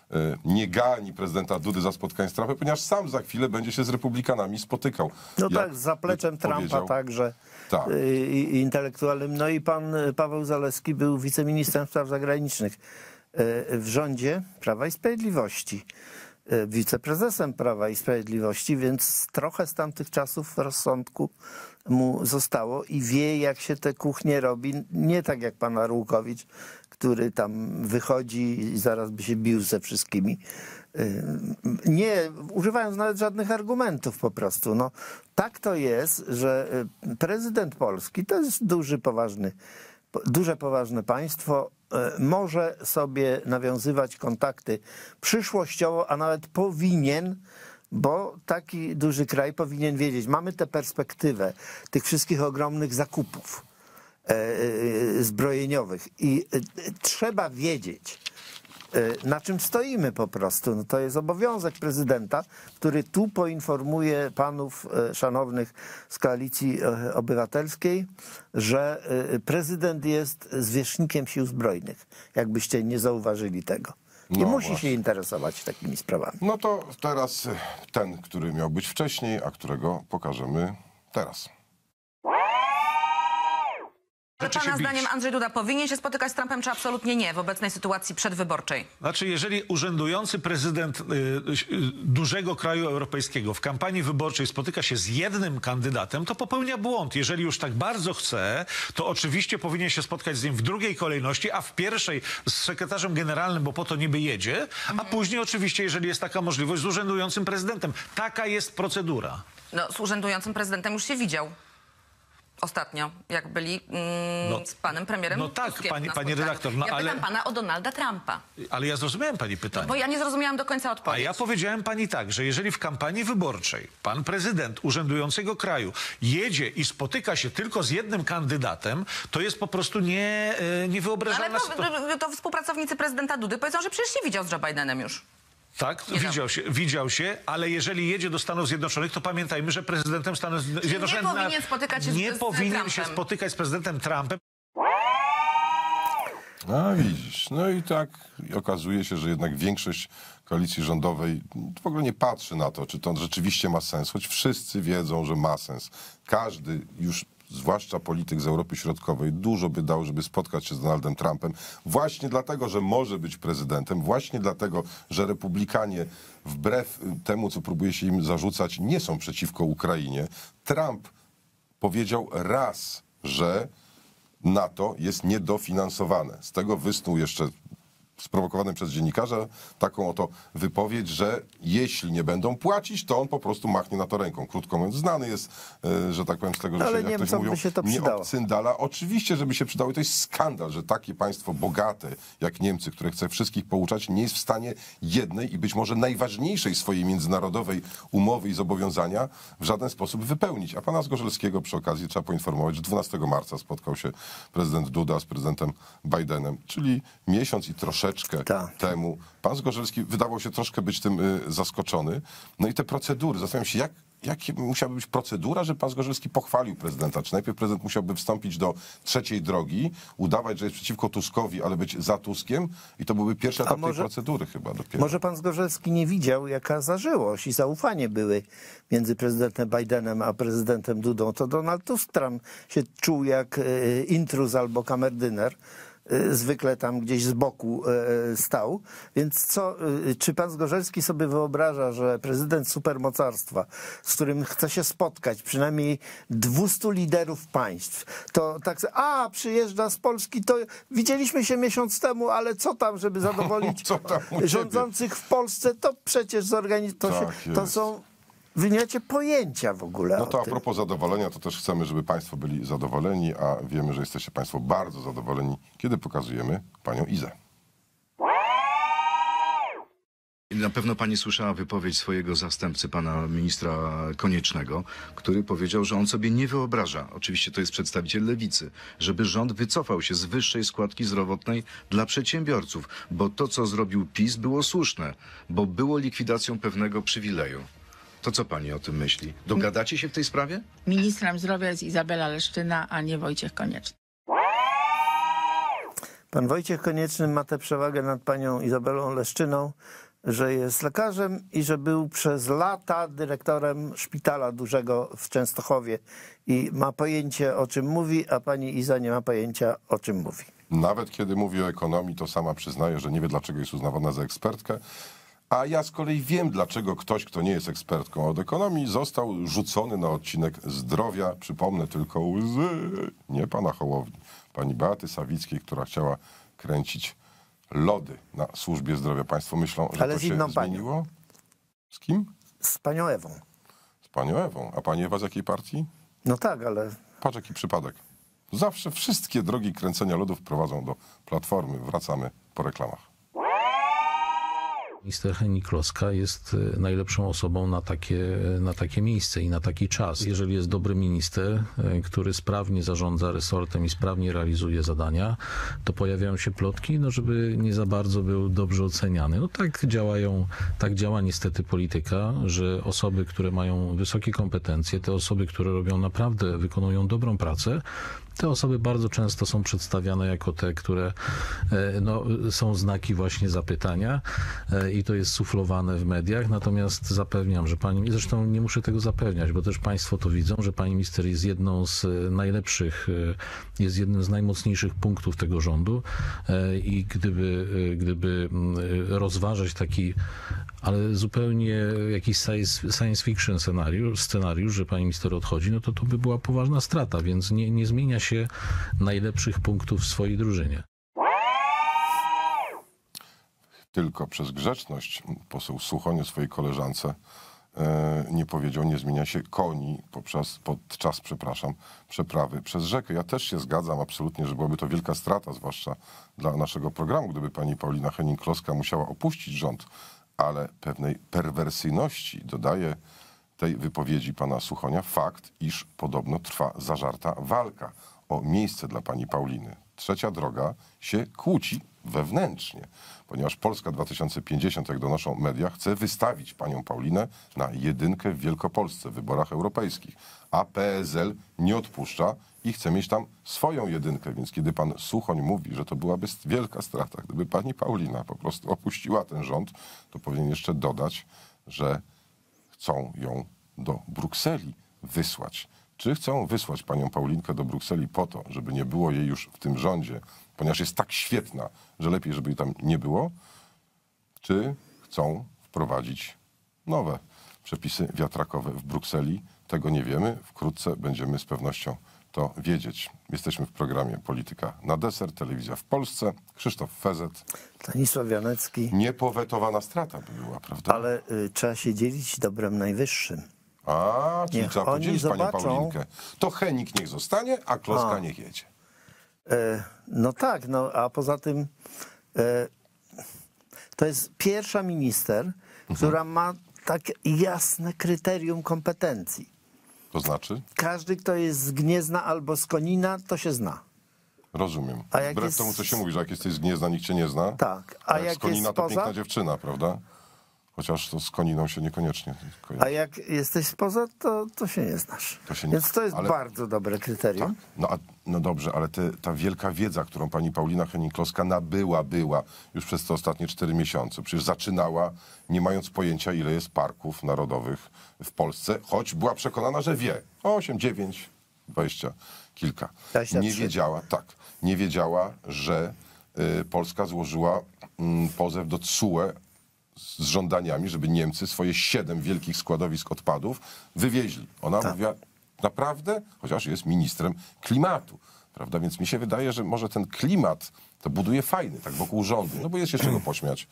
nie gani prezydenta Dudy za spotkanie z Trumpem, ponieważ sam za chwilę będzie się z republikanami spotykał. No tak, z zapleczem Trumpa także Tak. y, i- intelektualnym. No i pan y, Paweł Zalewski był wiceministrem spraw zagranicznych y, w rządzie Prawa i Sprawiedliwości. Wiceprezesem Prawa i Sprawiedliwości, więc trochę z tamtych czasów rozsądku mu zostało i wie, jak się te kuchnie robi. Nie tak jak pan Arłukowicz, który tam wychodzi i zaraz by się bił ze wszystkimi. Nie używając nawet żadnych argumentów po prostu. No, tak to jest, że y, prezydent Polski to jest duży, poważny, po- duże, poważne państwo. y, Może sobie nawiązywać kontakty przyszłościowo, a nawet powinien, bo taki duży kraj powinien wiedzieć, mamy tę perspektywę tych wszystkich ogromnych zakupów zbrojeniowych i e, e, trzeba wiedzieć, e, na czym stoimy po prostu. No to jest obowiązek prezydenta, który tu poinformuje panów e, szanownych z Koalicji e, Obywatelskiej, że e, prezydent jest zwierzchnikiem sił zbrojnych, jakbyście nie zauważyli tego. I No musi właśnie. się interesować takimi sprawami. No to teraz e, ten, który miał być wcześniej, a którego pokażemy teraz. Pana zdaniem Andrzej Duda powinien się spotykać z Trumpem, czy absolutnie nie w obecnej sytuacji przedwyborczej? Znaczy, jeżeli urzędujący prezydent y, y, dużego kraju europejskiego w kampanii wyborczej spotyka się z jednym kandydatem, to popełnia błąd. Jeżeli już tak bardzo chce, to oczywiście powinien się spotkać z nim w drugiej kolejności, a w pierwszej z sekretarzem generalnym, bo po to niby jedzie, a później oczywiście, jeżeli jest taka możliwość, z urzędującym prezydentem. Taka jest procedura. No, z urzędującym prezydentem już się widział. Ostatnio, jak byli mm, No, z panem premierem no tak, Tuskiem pani- na pani spotkaniu. redaktor, no ja ale- pytam pana o Donalda Trumpa, Ale ja zrozumiałem pani pytanie. bo ja nie zrozumiałam do końca A odpowiedzi. ja powiedziałem pani tak, że jeżeli w kampanii wyborczej pan prezydent urzędującego kraju jedzie i spotyka się tylko z jednym kandydatem, to jest po prostu nie, e, Ale niewyobrażalna to, sytuacja. to współpracownicy prezydenta Dudy powiedzą, że przecież się widział z Joe Bidenem już. Tak, Nie widział się, widział się, ale jeżeli jedzie do Stanów Zjednoczonych, to pamiętajmy, że prezydentem Stanów Zjednoczonych nie powinien spotykać się z- nie z powinien Trumpem. się spotykać z prezydentem Trumpem. A widzisz, no i tak okazuje się, że jednak większość koalicji rządowej w ogóle nie patrzy na to, czy to rzeczywiście ma sens, choć wszyscy wiedzą, że ma sens. Każdy już, zwłaszcza polityk z Europy Środkowej, dużo by dał, żeby spotkać się z Donaldem Trumpem, właśnie dlatego, że może być prezydentem, właśnie dlatego, że republikanie wbrew temu, co próbuje się im zarzucać, nie są przeciwko Ukrainie. Trump powiedział raz, że NATO jest niedofinansowane. Z tego wysnuł jeszcze sprowokowany przez dziennikarza taką oto wypowiedź, że jeśli nie będą płacić, to on po prostu machnie na to ręką. Krótko mówiąc, znany jest, e, że tak powiem, z tego, że Ale się, jak ktoś mówią, się to nie przydało. od cyndala. Oczywiście, żeby się przydało. I to jest skandal, że takie państwo bogate jak Niemcy, które chce wszystkich pouczać, nie jest w stanie jednej i być może najważniejszej swojej międzynarodowej umowy i zobowiązania w żaden sposób wypełnić. A pana Zgorzelskiego przy okazji trzeba poinformować, że 12 marca spotkał się prezydent Duda z prezydentem Bidenem, czyli miesiąc i troszeczkę Tak. temu. Pan Zgorzelski wydawał się troszkę być tym y, zaskoczony. No i te procedury. Zastanawiam się, jak, jakie musiałaby być procedura, że pan Zgorzelski pochwalił prezydenta? Czy najpierw prezydent musiałby wstąpić do trzeciej drogi, udawać, że jest przeciwko Tuskowi, ale być za Tuskiem? I to byłby pierwszy etap może- tej procedury chyba dopiero. Może pan Zgorzelski nie widział, jaka zażyłość i zaufanie były między prezydentem Bidenem a prezydentem Dudą. To Donald Tusk tam się czuł jak e, intruz albo kamerdyner. Y, zwykle tam gdzieś z boku y, stał. Więc co, y, czy pan Zgorzelski sobie wyobraża, że prezydent supermocarstwa, z którym chce się spotkać, przynajmniej 200 liderów państw, to tak, a przyjeżdża z Polski, to widzieliśmy się miesiąc temu, ale co tam, żeby zadowolić tam rządzących w Polsce, to przecież zorganiz... to, Tak się, to są... Wy nie macie pojęcia w ogóle No to a propos zadowolenia, to też chcemy, żeby Państwo byli zadowoleni, a wiemy, że jesteście Państwo bardzo zadowoleni, kiedy pokazujemy Panią Izę. Na pewno pani słyszała wypowiedź swojego zastępcy, pana ministra Koniecznego, który powiedział, że on sobie nie wyobraża, oczywiście to jest przedstawiciel lewicy, żeby rząd wycofał się z wyższej składki zdrowotnej dla przedsiębiorców, bo to, co zrobił PiS, było słuszne, bo było likwidacją pewnego przywileju. To co pani o tym myśli? Dogadacie się w tej sprawie? Ministrem zdrowia jest Izabela Leszczyna, a nie Wojciech Konieczny. Pan Wojciech Konieczny ma tę przewagę nad panią Izabelą Leszczyną, że jest lekarzem i że był przez lata dyrektorem szpitala dużego w Częstochowie i ma pojęcie o czym mówi, a pani Iza nie ma pojęcia o czym mówi. Nawet kiedy mówi o ekonomii, to sama przyznaje, że nie wie, dlaczego jest uznawana za ekspertkę. A ja z kolei wiem, dlaczego ktoś, kto nie jest ekspertką od ekonomii, został rzucony na odcinek zdrowia. Przypomnę tylko łzy, nie pana Hołowni, pani Beaty Sawickiej, która chciała kręcić lody na służbie zdrowia. Państwo myślą, że Ale to się panią. zmieniło? Z kim? Z panią Ewą. Z panią Ewą. A pani Ewa z jakiej partii? No tak, ale Patrz jaki przypadek. Zawsze wszystkie drogi kręcenia lodów prowadzą do platformy. Wracamy po reklamach. Minister Henik Kloska jest e, najlepszą osobą na takie, na takie miejsce i na taki czas. Jeżeli jest dobry minister, e, który sprawnie zarządza resortem i sprawnie realizuje zadania, to pojawiają się plotki, no żeby nie za bardzo był dobrze oceniany. No tak działają, tak działa niestety polityka, że osoby, które mają wysokie kompetencje, te osoby, które robią naprawdę, wykonują dobrą pracę, te osoby bardzo często są przedstawiane jako te, które e, no, są znaki właśnie zapytania e, i to jest suflowane w mediach. Natomiast zapewniam, że pani, zresztą nie muszę tego zapewniać, bo też państwo to widzą, że pani minister jest jedną z e, najlepszych, jest jednym z najmocniejszych punktów tego rządu i gdyby, gdyby mm, rozważać taki, ale zupełnie jakiś science, fiction scenariusz, scenariusz, że pani minister odchodzi, no to to by była poważna strata, więc nie, nie zmienia się najlepszych punktów w swojej drużynie. Tylko przez grzeczność poseł Suchoń swojej koleżance e, nie powiedział, nie zmienia się koni poprzez, podczas, przepraszam, przeprawy przez rzekę. Ja też się zgadzam absolutnie, że byłaby to wielka strata, zwłaszcza dla naszego programu, gdyby pani Paulina Henning-Kloska musiała opuścić rząd, ale pewnej perwersyjności dodaje tej wypowiedzi pana Suchonia fakt, iż podobno trwa zażarta walka o miejsce dla pani Pauliny. Trzecia droga się kłóci wewnętrznie, ponieważ Polska 2050, jak donoszą media, chce wystawić panią Paulinę na jedynkę w Wielkopolsce w wyborach europejskich, a PSL nie odpuszcza i chce mieć tam swoją jedynkę, więc kiedy pan Suchoń mówi, że to byłaby wielka strata, gdyby pani Paulina po prostu opuściła ten rząd, to powinien jeszcze dodać, że chcą ją do Brukseli wysłać. Czy chcą wysłać panią Paulinkę do Brukseli po to, żeby nie było jej już w tym rządzie, ponieważ jest tak świetna, że lepiej, żeby jej tam nie było? Czy chcą wprowadzić nowe przepisy wiatrakowe w Brukseli? Tego nie wiemy. Wkrótce będziemy z pewnością to wiedzieć. Jesteśmy w programie Polityka na deser, telewizja w Polsce. Krzysztof Fezet. Stanisław Janecki. Niepowetowana strata by była, prawda? Ale y, trzeba się dzielić dobrem najwyższym. A, czyli Niech trzeba podzielić panią zobaczą- Paulinkę. To Henik niech zostanie, a Kloska A. niech jedzie. E, No tak, no a poza tym e, to jest pierwsza minister, która ma tak jasne kryterium kompetencji. To znaczy? Każdy, kto jest z Gniezna albo z Konina, to się zna. Rozumiem. A jak Wbrew jest- temu, co się mówi, że jak jesteś z Gniezna, nikt cię nie zna. Tak, A, a jak jak z Konina, jest to spoza? piękna dziewczyna, prawda? Chociaż to z Koniną się niekoniecznie kojarzy. A jak jesteś spoza, to, to się nie znasz. To się nie- Więc to jest ale- bardzo dobre kryterium. No, a, no dobrze, ale te, ta wielka wiedza, którą pani Paulina Henning-Kloska nabyła, była już przez te ostatnie cztery miesiące. Przecież zaczynała nie mając pojęcia, ile jest parków narodowych w Polsce, choć była przekonana, że wie. Osiem, dziewięć. dwadzieścia kilka. Nie wiedziała, tak, nie wiedziała, że y, Polska złożyła mm, pozew do TSUE z żądaniami, żeby Niemcy swoje siedem wielkich składowisk odpadów wywieźli. Ona mówiła, naprawdę? Chociaż jest ministrem klimatu. Prawda? Więc mi się wydaje, że może ten klimat to buduje fajny, tak wokół rządu, no bo jest się z czego pośmiać.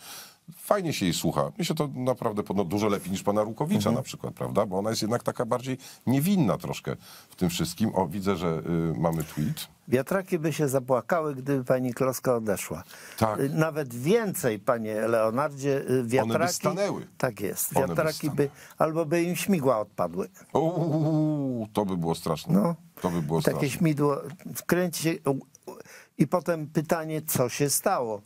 Fajnie się jej słucha. Mi się to naprawdę podoba dużo lepiej niż pana Rukowicza na przykład, prawda? Bo ona jest jednak taka bardziej niewinna troszkę w tym wszystkim. O, widzę, że y, mamy tweet. Wiatraki by się zapłakały, gdyby pani Kloska odeszła. Tak. Y, Nawet więcej, panie Leonardzie, y, wiatraki... stanęły. Tak jest. One by Wiatraki by, albo by im śmigła odpadły. Uuu, to by było straszne. No. To by było Takie straszne. śmidło wkręci się i potem pytanie, co się stało.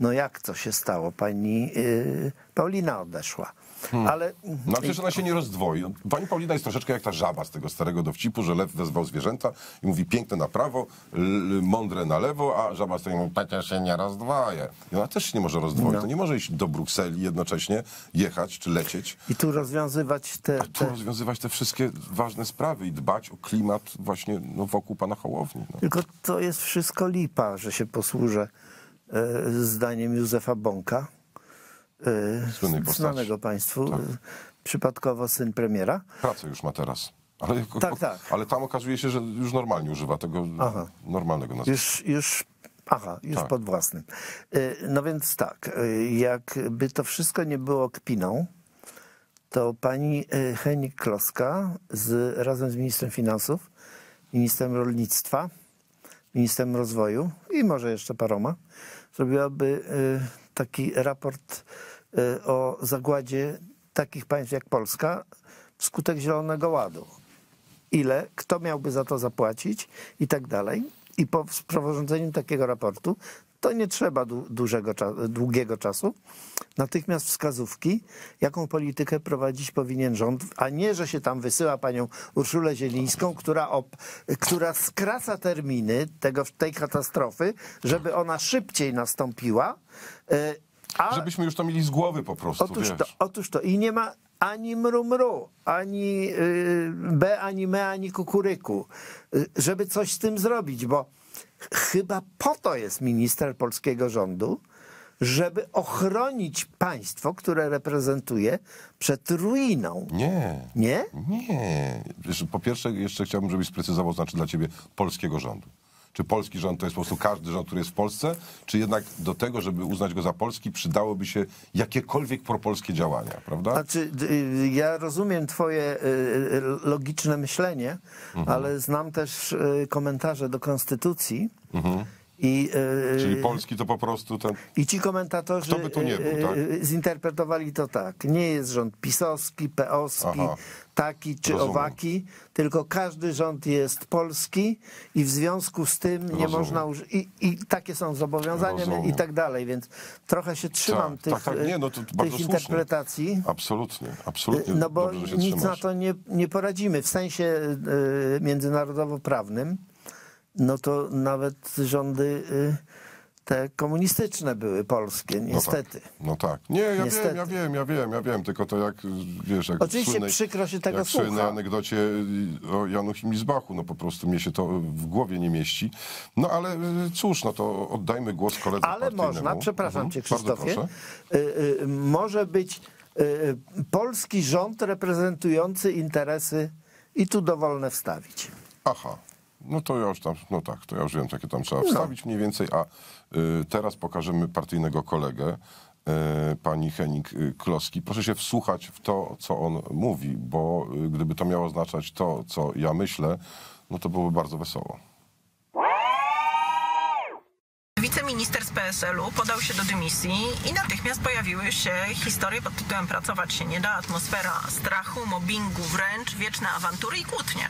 No jak co się stało? Pani y, Paulina odeszła. Ale No ale przecież ona się nie rozdwoi. Pani Paulina jest troszeczkę jak ta żaba z tego starego dowcipu, że lew wezwał zwierzęta i mówi piękne na prawo, mądre na lewo, a żaba stoi i mówi, przecież się nie rozdwoję. I ona też się nie może rozdwoić. No. To nie może iść do Brukseli jednocześnie, jechać czy lecieć, i tu rozwiązywać te, a tu te rozwiązywać te wszystkie ważne sprawy i dbać o klimat właśnie no, wokół pana Hołowni. No. Tylko to jest wszystko lipa, że się posłużę zdaniem Józefa Bąka, e, znanego państwu, Tak. e, przypadkowo syn premiera. Pracę już ma teraz. Ale, Tak, tak. ale tam okazuje się, że już normalnie używa tego Aha. normalnego nazwiska. Już, już, aha, już Tak. pod własnym. E, No więc tak, e, jakby to wszystko nie było kpiną, to pani e, Henik Kloska z, razem z ministrem finansów, ministrem rolnictwa, ministrem rozwoju i może jeszcze paroma, zrobiłaby e, taki raport e, o zagładzie takich państw jak Polska wskutek Zielonego Ładu. Ile, kto miałby za to zapłacić i tak dalej. I po sporządzeniu takiego raportu to nie trzeba du- dużego, długiego czasu. Natychmiast wskazówki, jaką politykę prowadzić powinien rząd, a nie, że się tam wysyła panią Urszulę Zielińską, która, która skraca terminy tego, tej katastrofy, żeby ona szybciej nastąpiła. e, A Żebyśmy już to mieli z głowy po prostu, Otóż wiesz. to, otóż to. I nie ma ani mru-mru, ani y, B, ani me, ani kukuryku, y, żeby coś z tym zrobić, bo chyba po to jest minister polskiego rządu, żeby ochronić państwo, które reprezentuje przed ruiną. Nie. Nie? Nie. Po pierwsze, jeszcze chciałbym, żebyś sprecyzował, znaczy dla ciebie polskiego rządu. Czy polski rząd to jest po prostu każdy rząd, który jest w Polsce, czy jednak do tego, żeby uznać go za polski, przydałoby się jakiekolwiek propolskie działania, prawda? Znaczy, y, ja rozumiem twoje y, y, logiczne myślenie, Mhm. ale znam też komentarze do Konstytucji i y, Czyli polski to po prostu ten... I ci komentatorzy Kto by tu nie był, e, tak? e, zinterpretowali to tak. Nie jest rząd pisowski, peowski, Aha. taki czy Rozumiem. owaki, tylko każdy rząd jest polski i w związku z tym nie Rozumiem. można użyć. I, I takie są zobowiązania Rozumiem. i tak dalej, więc trochę się trzymam Tak, tych, tak, tak. Nie, no to e, tych słusznie. interpretacji. Absolutnie, absolutnie. No bo Dobrze, nic trzymasz. na to nie, nie poradzimy. W sensie e, międzynarodowo-prawnym, no to nawet rządy e, te komunistyczne były polskie, niestety. No tak. Nie, ja Niestety. wiem, ja wiem, ja wiem, ja wiem, tylko to jak, wiesz, jak Oczywiście słynnej, przykro się tego jak słucha. anegdocie y, o Janu Himilsbachu, no po prostu mnie się to w głowie nie mieści. No ale y, cóż, no to oddajmy głos koledze Ale można, przepraszam Mhm, cię Krzysztofie, y, y, może być y, polski rząd reprezentujący interesy i tu dowolne wstawić. Aha. No to ja już tam, no tak, to ja już wiem, jakie tam No. trzeba wstawić mniej więcej, a y, teraz pokażemy partyjnego kolegę, y, pani Henik y, Kloski. Proszę się wsłuchać w to, co on mówi, bo y, gdyby to miało oznaczać to, co ja myślę, no to byłoby bardzo wesoło. Wiceminister z PSL-u podał się do dymisji i natychmiast pojawiły się historie pod tytułem Pracować się nie da, atmosfera strachu, mobbingu wręcz, wieczne awantury i kłótnie.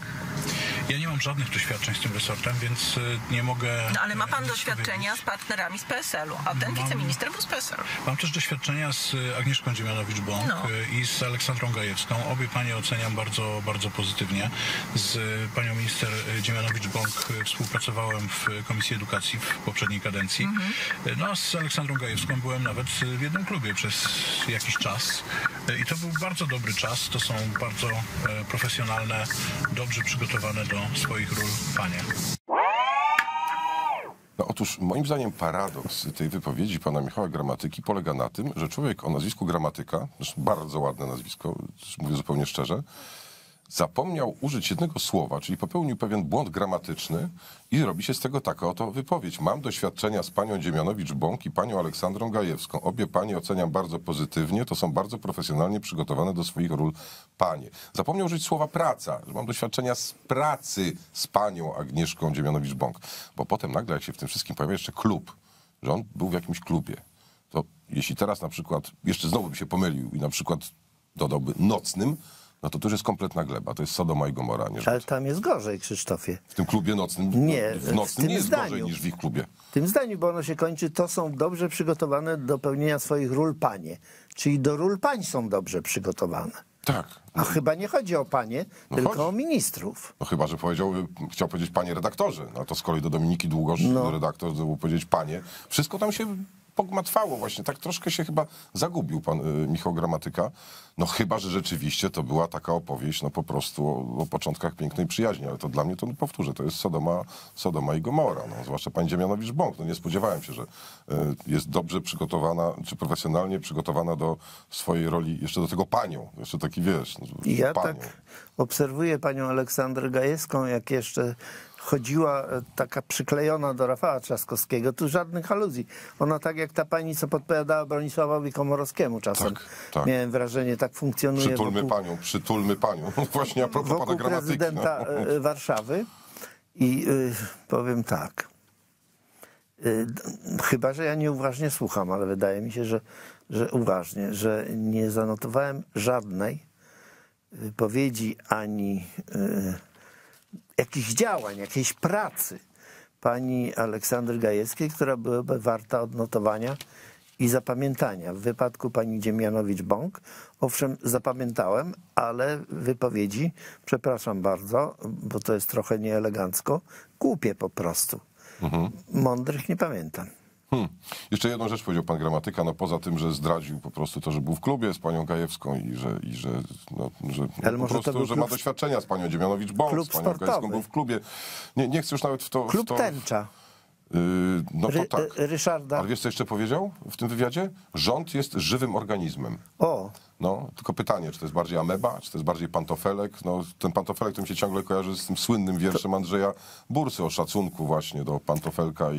Ja nie mam żadnych doświadczeń z tym resortem, więc y, nie mogę. No ale ma pan nic doświadczenia z partnerami z PSL-u, a ten Mam- wiceminister był z PSL-u. Mam też doświadczenia z y, Agnieszką Dziemianowicz-Bąk No. y, i z Aleksandrą Gajewską. Obie panie oceniam bardzo, bardzo pozytywnie. Z y, panią minister y, Dziemianowicz-Bąk y, współpracowałem w y, Komisji Edukacji w poprzedniej kadencji. Y, No a z Aleksandrą Gajewską byłem nawet y, w jednym klubie przez jakiś czas. Y, I to był bardzo dobry czas. To są bardzo e, profesjonalne, dobrze przygotowane do swoich ról panie. No otóż moim zdaniem paradoks tej wypowiedzi pana Michała Gramatyki polega na tym, że człowiek o nazwisku Gramatyka, bardzo ładne nazwisko, mówię zupełnie szczerze, zapomniał użyć jednego słowa, czyli popełnił pewien błąd gramatyczny i robi się z tego taka oto wypowiedź. Mam doświadczenia z panią Dziemianowicz-Bąk i panią Aleksandrą Gajewską. Obie panie oceniam bardzo pozytywnie, to są bardzo profesjonalnie przygotowane do swoich ról panie. Zapomniał użyć słowa praca, że mam doświadczenia z pracy z panią Agnieszką Dziemianowicz-Bąk. Bo potem nagle, jak się w tym wszystkim pojawia jeszcze klub, że on był w jakimś klubie, to jeśli teraz na przykład, jeszcze znowu by się pomylił i na przykład dodałby nocnym, no to to już jest kompletna gleba. To jest Sodoma i Gomora, nie? Ale tam jest gorzej, Krzysztofie. W tym klubie nocnym, Nie, w w nocnym tym nie jest zdaniu. gorzej niż w ich klubie. W tym zdaniu, bo ono się kończy, to są dobrze przygotowane do pełnienia swoich ról panie. Czyli do ról pań są dobrze przygotowane. Tak. A chyba nie chodzi o panie, No tylko chodzi. o ministrów. No chyba, że powiedział, chciał powiedzieć panie redaktorze. No to z kolei do Dominiki Długosz, No. redaktor, zdobył powiedzieć panie. Wszystko tam się pogmatwało właśnie. Tak troszkę się chyba zagubił pan y, Michał Gramatyka. No chyba, że rzeczywiście to była taka opowieść, no po prostu o, o początkach pięknej przyjaźni. Ale to dla mnie, to no, powtórzę, to jest Sodoma, Sodoma i Gomora. No, zwłaszcza pani Dziemianowicz-Bąk. No nie spodziewałem się, że y, jest dobrze przygotowana, czy profesjonalnie przygotowana do swojej roli, jeszcze do tego panią. Jeszcze taki, wiesz, no, ja panią. tak obserwuję panią Aleksandrę Gajewską, jak jeszcze chodziła e, taka przyklejona do Rafała Trzaskowskiego. Tu żadnych aluzji. Ona tak jak ta pani, co podpowiadała Bronisławowi Komorowskiemu czasem. tak. Miałem wrażenie, tak funkcjonuje Przytulmy wokół, panią, przytulmy panią. Właśnie a propos pana wokół gramatyki. prezydenta No. e, Warszawy. I y, powiem tak. Chyba, że ja nieuważnie słucham, ale wydaje mi się, że, że uważnie, że nie zanotowałem żadnej wypowiedzi ani jakichś działań, jakiejś pracy pani Aleksandry Gajewskiej, która byłaby warta odnotowania i zapamiętania. W wypadku pani Dziemianowicz-Bąk, owszem, zapamiętałem, ale wypowiedzi, przepraszam bardzo, bo to jest trochę nieelegancko, głupie po prostu. Mądrych nie pamiętam. Hmm. Jeszcze jedną rzecz powiedział pan gramatyka, no poza tym, że zdradził po prostu to, że był w klubie z panią Gajewską i że, i że, no, że, Ale po może to prostu, był że klub- ma doświadczenia z panią Dziemianowicz-Bąk, klub z panią sportowy. Gajewską był w klubie. Nie, nie chcę już nawet w to... Klub w to, Tęcza. Yy, no to Ry- tak. Ry- Ryszarda. Ale wiesz, co jeszcze powiedział w tym wywiadzie? Rząd jest żywym organizmem. O, No, tylko pytanie, czy to jest bardziej ameba, czy to jest bardziej pantofelek? No, ten pantofelek to mi się ciągle kojarzy z tym słynnym wierszem Andrzeja Bursy o szacunku właśnie do pantofelka i,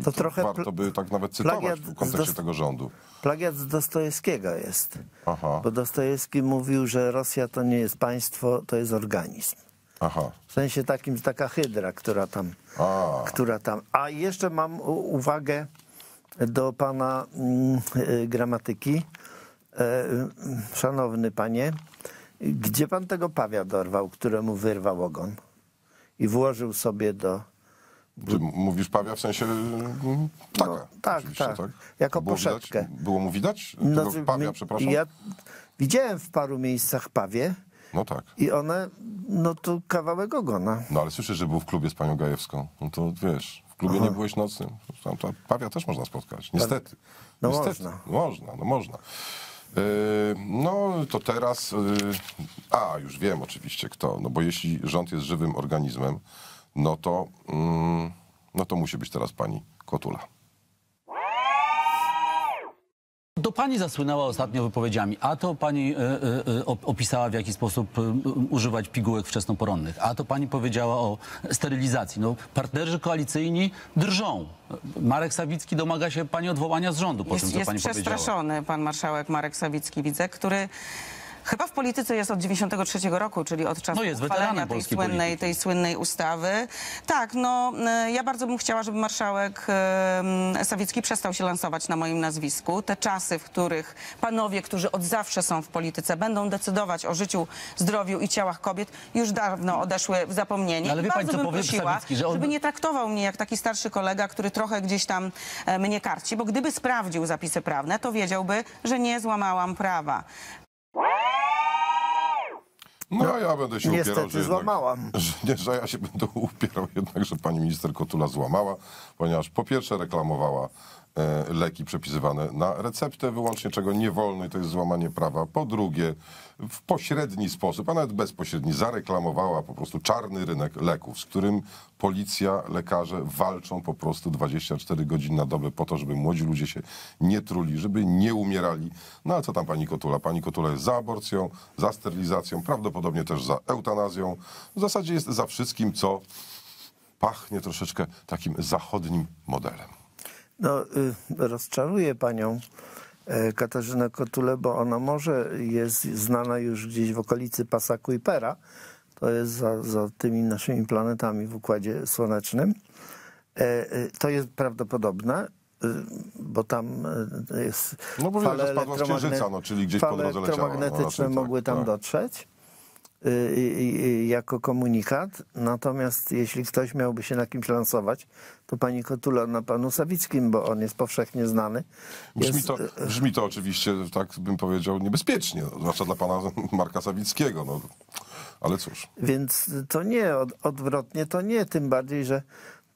i To trochę warto by tak nawet cytować w kontekście tego rządu. plagiat z Dostojewskiego jest. Aha, Bo Dostojewski mówił, że Rosja to nie jest państwo, to jest organizm. aha. W sensie takim, taka hydra, która tam, A, która tam. A jeszcze mam uwagę do pana mm, y, gramatyki. E, szanowny panie, gdzie pan tego pawia dorwał, któremu wyrwał ogon i włożył sobie do... M- mówisz Pawia w sensie mm, ptaka? No, tak, oczywiście, tak. Jako Było widać? poszetkę. Było mu widać? No, Tego Pawia, my- przepraszam? Ja widziałem w paru miejscach pawie No tak. i one, no to kawałek ogona. No ale słyszę, że był w klubie z panią Gajewską. No to wiesz, w klubie Aha. nie byłeś nocnym. Tam ta Pawia też można spotkać. Niestety. No Niestety. można. Można, no można. Yy, no to teraz, yy, a już wiem oczywiście kto, no bo jeśli rząd jest żywym organizmem, no to, mm, no to musi być teraz pani Kotula. To pani zasłynęła ostatnio wypowiedziami, a to pani e, e, e, op- opisała w jaki sposób używać pigułek wczesnoporonnych, a to pani powiedziała o sterylizacji. No, partnerzy koalicyjni drżą. Marek Sawicki domaga się pani odwołania z rządu po Jest, tym, co jest pani powiedziała. przestraszony pan marszałek Marek Sawicki, widzę, który chyba w polityce jest od 93 roku, czyli od czasu No jest uchwalenia tej słynnej, polityki. tej słynnej ustawy. Tak, no e, ja bardzo bym chciała, żeby marszałek e, Sawicki przestał się lansować na moim nazwisku. Te czasy, w których panowie, którzy od zawsze są w polityce, będą decydować o życiu, zdrowiu i ciałach kobiet, już dawno odeszły w zapomnienie. Ale I wie pani, bardzo co powie prosiła, Sawicki, że on- żeby nie traktował mnie jak taki starszy kolega, który trochę gdzieś tam e, mnie karci, bo gdyby sprawdził zapisy prawne, to wiedziałby, że nie złamałam prawa. No ja będę się niestety upierał, że jednak. Że, nie, że ja się będę upierał jednak, że pani minister Kotula złamała, ponieważ po pierwsze reklamowała leki przepisywane na receptę wyłącznie, czego nie wolno i to jest złamanie prawa. Po drugie, w pośredni sposób, a nawet bezpośredni, zareklamowała po prostu czarny rynek leków, z którym policja, lekarze walczą po prostu 24 godziny na dobę po to, żeby młodzi ludzie się nie truli, żeby nie umierali. No ale co tam pani Kotula? Pani Kotula jest za aborcją, za sterylizacją, prawdopodobnie też za eutanazją. W zasadzie jest za wszystkim, co pachnie troszeczkę takim zachodnim modelem. No, y, rozczaruję panią e, Katarzynę Kotulę, bo ona może jest znana już gdzieś w okolicy pasa Kuipera. To jest za, za tymi naszymi planetami w Układzie Słonecznym. E, e, To jest prawdopodobne, y, bo tam jest No bo fale elektromagne- no, czyli gdzieś po fale leciała, no, elektromagnetyczne raczej tak, mogły tam tak. dotrzeć jako komunikat. Natomiast jeśli ktoś miałby się na kimś lansować, to pani Kotula na panu Sawickim, bo on jest powszechnie znany. Brzmi Jest, to, y, brzmi to oczywiście, tak bym powiedział, niebezpiecznie, zwłaszcza dla pana Marka Sawickiego. No. Ale cóż. Więc to nie, od, odwrotnie to nie, tym bardziej, że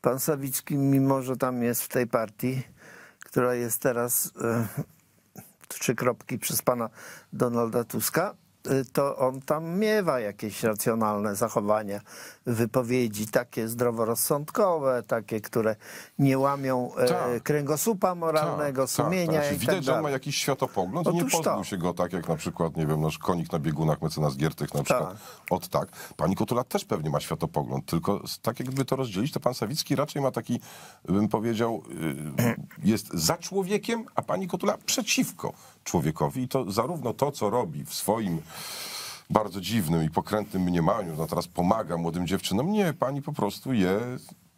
pan Sawicki, mimo że tam jest w tej partii, która jest teraz e, trzy kropki przez pana Donalda Tuska, to on tam miewa jakieś racjonalne zachowania, wypowiedzi takie zdroworozsądkowe, takie, które nie łamią e, Tak. kręgosłupa moralnego, sumienia tak, tak. i Widać, tak że on ma jakiś światopogląd i nie Otóż to. pozbył się go tak jak na przykład, nie wiem, nasz konik na biegunach, mecenas Giertych na przykład. Od tak. Pani Kotula też pewnie ma światopogląd, tylko tak jakby to rozdzielić, to pan Sawicki raczej ma taki, bym powiedział, y, jest za człowiekiem, a pani Kotula przeciwko człowiekowi i to zarówno to, co robi w swoim bardzo dziwnym i pokrętnym mniemaniu, no teraz pomaga młodym dziewczynom. Nie, pani po prostu je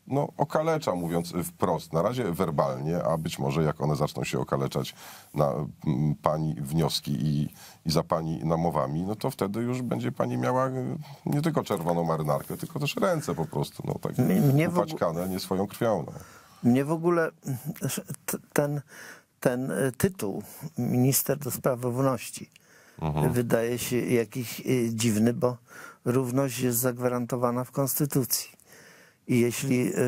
no, okalecza, mówiąc wprost. Na razie werbalnie, a być może jak one zaczną się okaleczać na mm, pani wnioski i, i za pani namowami, no to wtedy już będzie pani miała y, nie tylko czerwoną marynarkę, tylko też ręce po prostu, no ogóle- upaćkane nie swoją krwią. No. Mnie w ogóle t- ten, ten e, tytuł minister do spraw równości Mhm. wydaje się jakiś e, dziwny, bo równość jest zagwarantowana w Konstytucji. I jeśli e,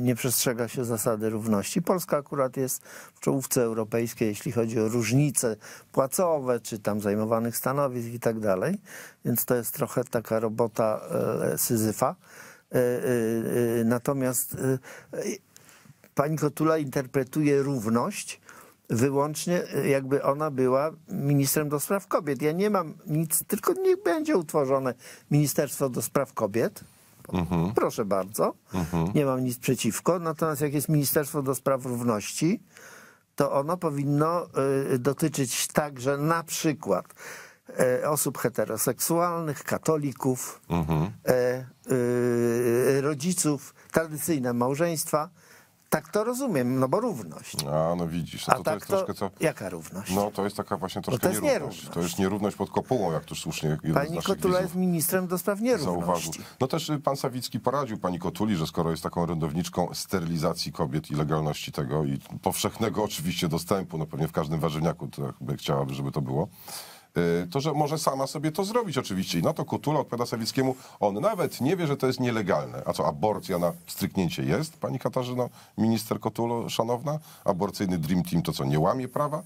nie przestrzega się zasady równości, Polska akurat jest w czołówce europejskiej, jeśli chodzi o różnice płacowe, czy tam zajmowanych stanowisk i tak dalej. Więc to jest trochę taka robota Syzyfa. Natomiast pani Kotula interpretuje równość wyłącznie e, jakby ona była ministrem do spraw kobiet. Ja nie mam nic, tylko niech będzie utworzone Ministerstwo do spraw kobiet. Proszę bardzo. Nie mam nic przeciwko. Natomiast jak jest Ministerstwo do spraw równości, to ono powinno y, dotyczyć także na przykład e, osób heteroseksualnych, katolików, e, y, rodziców, tradycyjne małżeństwa. Tak to rozumiem, no bo równość. A, no widzisz, no to, to tak jest to troszkę co... jaka równość? No to jest taka właśnie troszkę to jest nierówność. nierówność. To jest nierówność pod kopułą, jak tu słusznie jeden Pani Kotula jest ministrem do spraw zauważył. nierówności. No też y, pan Sawicki poradził pani Kotuli, że skoro jest taką orędowniczką sterylizacji kobiet i legalności tego i powszechnego oczywiście dostępu, no pewnie w każdym warzywniaku to jakby chciałaby, żeby to było, to że może sama sobie to zrobić oczywiście. I na to Kotula odpowiada Sawickiemu, on nawet nie wie, że to jest nielegalne. A co, aborcja na stryknięcie jest, pani Katarzyno, minister Kotulo, szanowna? Aborcyjny Dream Team to co, nie łamie prawa?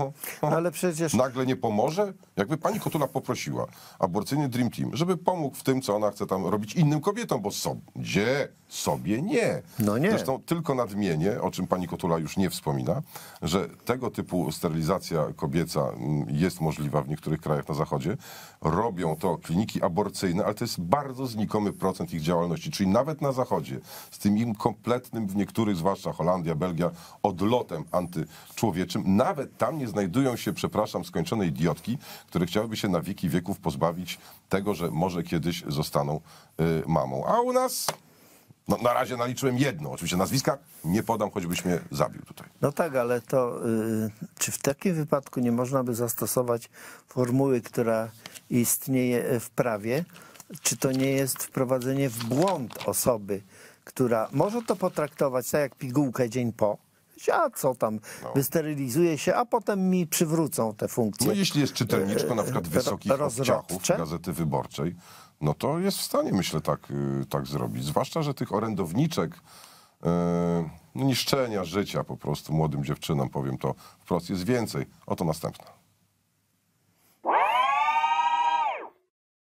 Ale przecież... Nagle nie pomoże? Jakby pani Kotula poprosiła aborcyjny Dream Team, żeby pomógł w tym, co ona chce tam robić innym kobietom, bo sobie, sobie nie. No nie. Zresztą tylko nadmienię, o czym pani Kotula już nie wspomina, że tego typu sterylizacja kobieca mm, jest możliwa w niektórych krajach na zachodzie. Robią to kliniki aborcyjne, ale to jest bardzo znikomy procent ich działalności. Czyli nawet na zachodzie, z tym im kompletnym w niektórych, zwłaszcza Holandia, Belgia, odlotem antyczłowieczym, nawet tam nie znajdują się, przepraszam, skończone idiotki, które chciałyby się na wieki wieków pozbawić tego, że może kiedyś zostaną y, mamą. A u nas... No, na razie naliczyłem jedno. Oczywiście nazwiska nie podam, choćbyś mnie zabił tutaj. No tak, ale to y, czy w takim wypadku nie można by zastosować formuły, która istnieje w prawie? Czy to nie jest wprowadzenie w błąd osoby, która może to potraktować tak jak pigułkę dzień po? A co tam, wysterylizuje się, a potem mi przywrócą te funkcje. No jeśli jest czytelniczką na przykład e, wysokich rozrodcze? odciachów Gazety Wyborczej, no to jest w stanie, myślę, tak, y, tak zrobić. Zwłaszcza, że tych orędowniczek e, no, niszczenia życia po prostu młodym dziewczynom, powiem to wprost, jest więcej. Oto następna.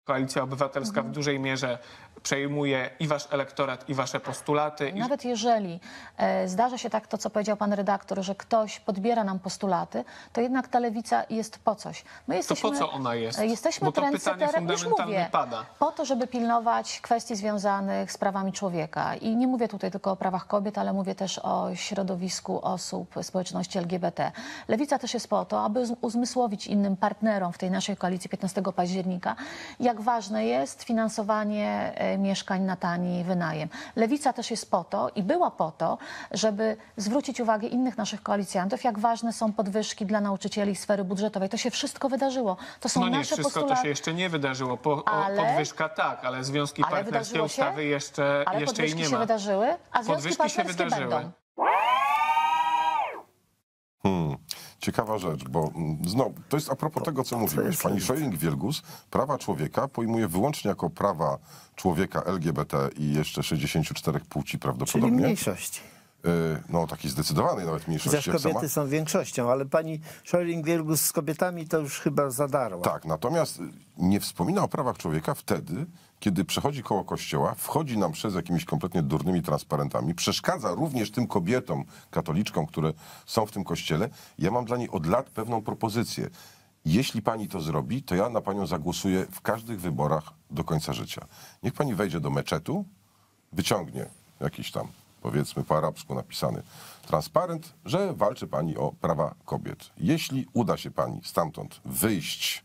Koalicja Obywatelska Mhm. w dużej mierze przejmuje i wasz elektorat, i wasze postulaty. I Nawet jeżeli e, zdarza się tak to, co powiedział pan redaktor, że ktoś podbiera nam postulaty, to jednak ta lewica jest po coś. My jesteśmy, po co ona jest? e, Jesteśmy Bo to pytanie już fundamentalne mówię, pada. po to, żeby pilnować kwestii związanych z prawami człowieka. I nie mówię tutaj tylko o prawach kobiet, ale mówię też o środowisku osób społeczności LGBT. Lewica też jest po to, aby uz- uzmysłowić innym partnerom w tej naszej koalicji 15 października, jak ważne jest finansowanie e, mieszkań na tani wynajem. Lewica też jest po to i była po to, żeby zwrócić uwagę innych naszych koalicjantów, jak ważne są podwyżki dla nauczycieli sfery budżetowej. To się wszystko wydarzyło. To są no nie, nasze wszystko to postulaty. się jeszcze nie wydarzyło. Po, o, Ale- podwyżka tak, ale związki Ale partnerskie się? ustawy jeszcze, Ale jeszcze jej podwyżki nie się ma. wydarzyły, a związki Podwyżki się partnerskie wydarzyły. będą. Ciekawa rzecz, bo mm, znowu, to jest a propos tego, co mówiłeś. Pani Szojling-Wielgus prawa człowieka pojmuje wyłącznie jako prawa człowieka LGBT i jeszcze 64 płci Czyli prawdopodobnie. mniejszości. Y, No, takiej zdecydowanej nawet mniejszości. Chociaż jak sama. kobiety są większością, ale pani Scheuring-Wielgus z kobietami to już chyba zadarła. Tak, natomiast nie wspomina o prawach człowieka wtedy, kiedy przechodzi koło kościoła, wchodzi nam przez jakimiś kompletnie durnymi transparentami, przeszkadza również tym kobietom, katoliczkom, które są w tym kościele. Ja mam dla niej od lat pewną propozycję. Jeśli pani to zrobi, to ja na panią zagłosuję w każdych wyborach do końca życia. Niech pani wejdzie do meczetu, wyciągnie jakiś tam, powiedzmy po arabsku napisany transparent, że walczy pani o prawa kobiet. Jeśli uda się pani stamtąd wyjść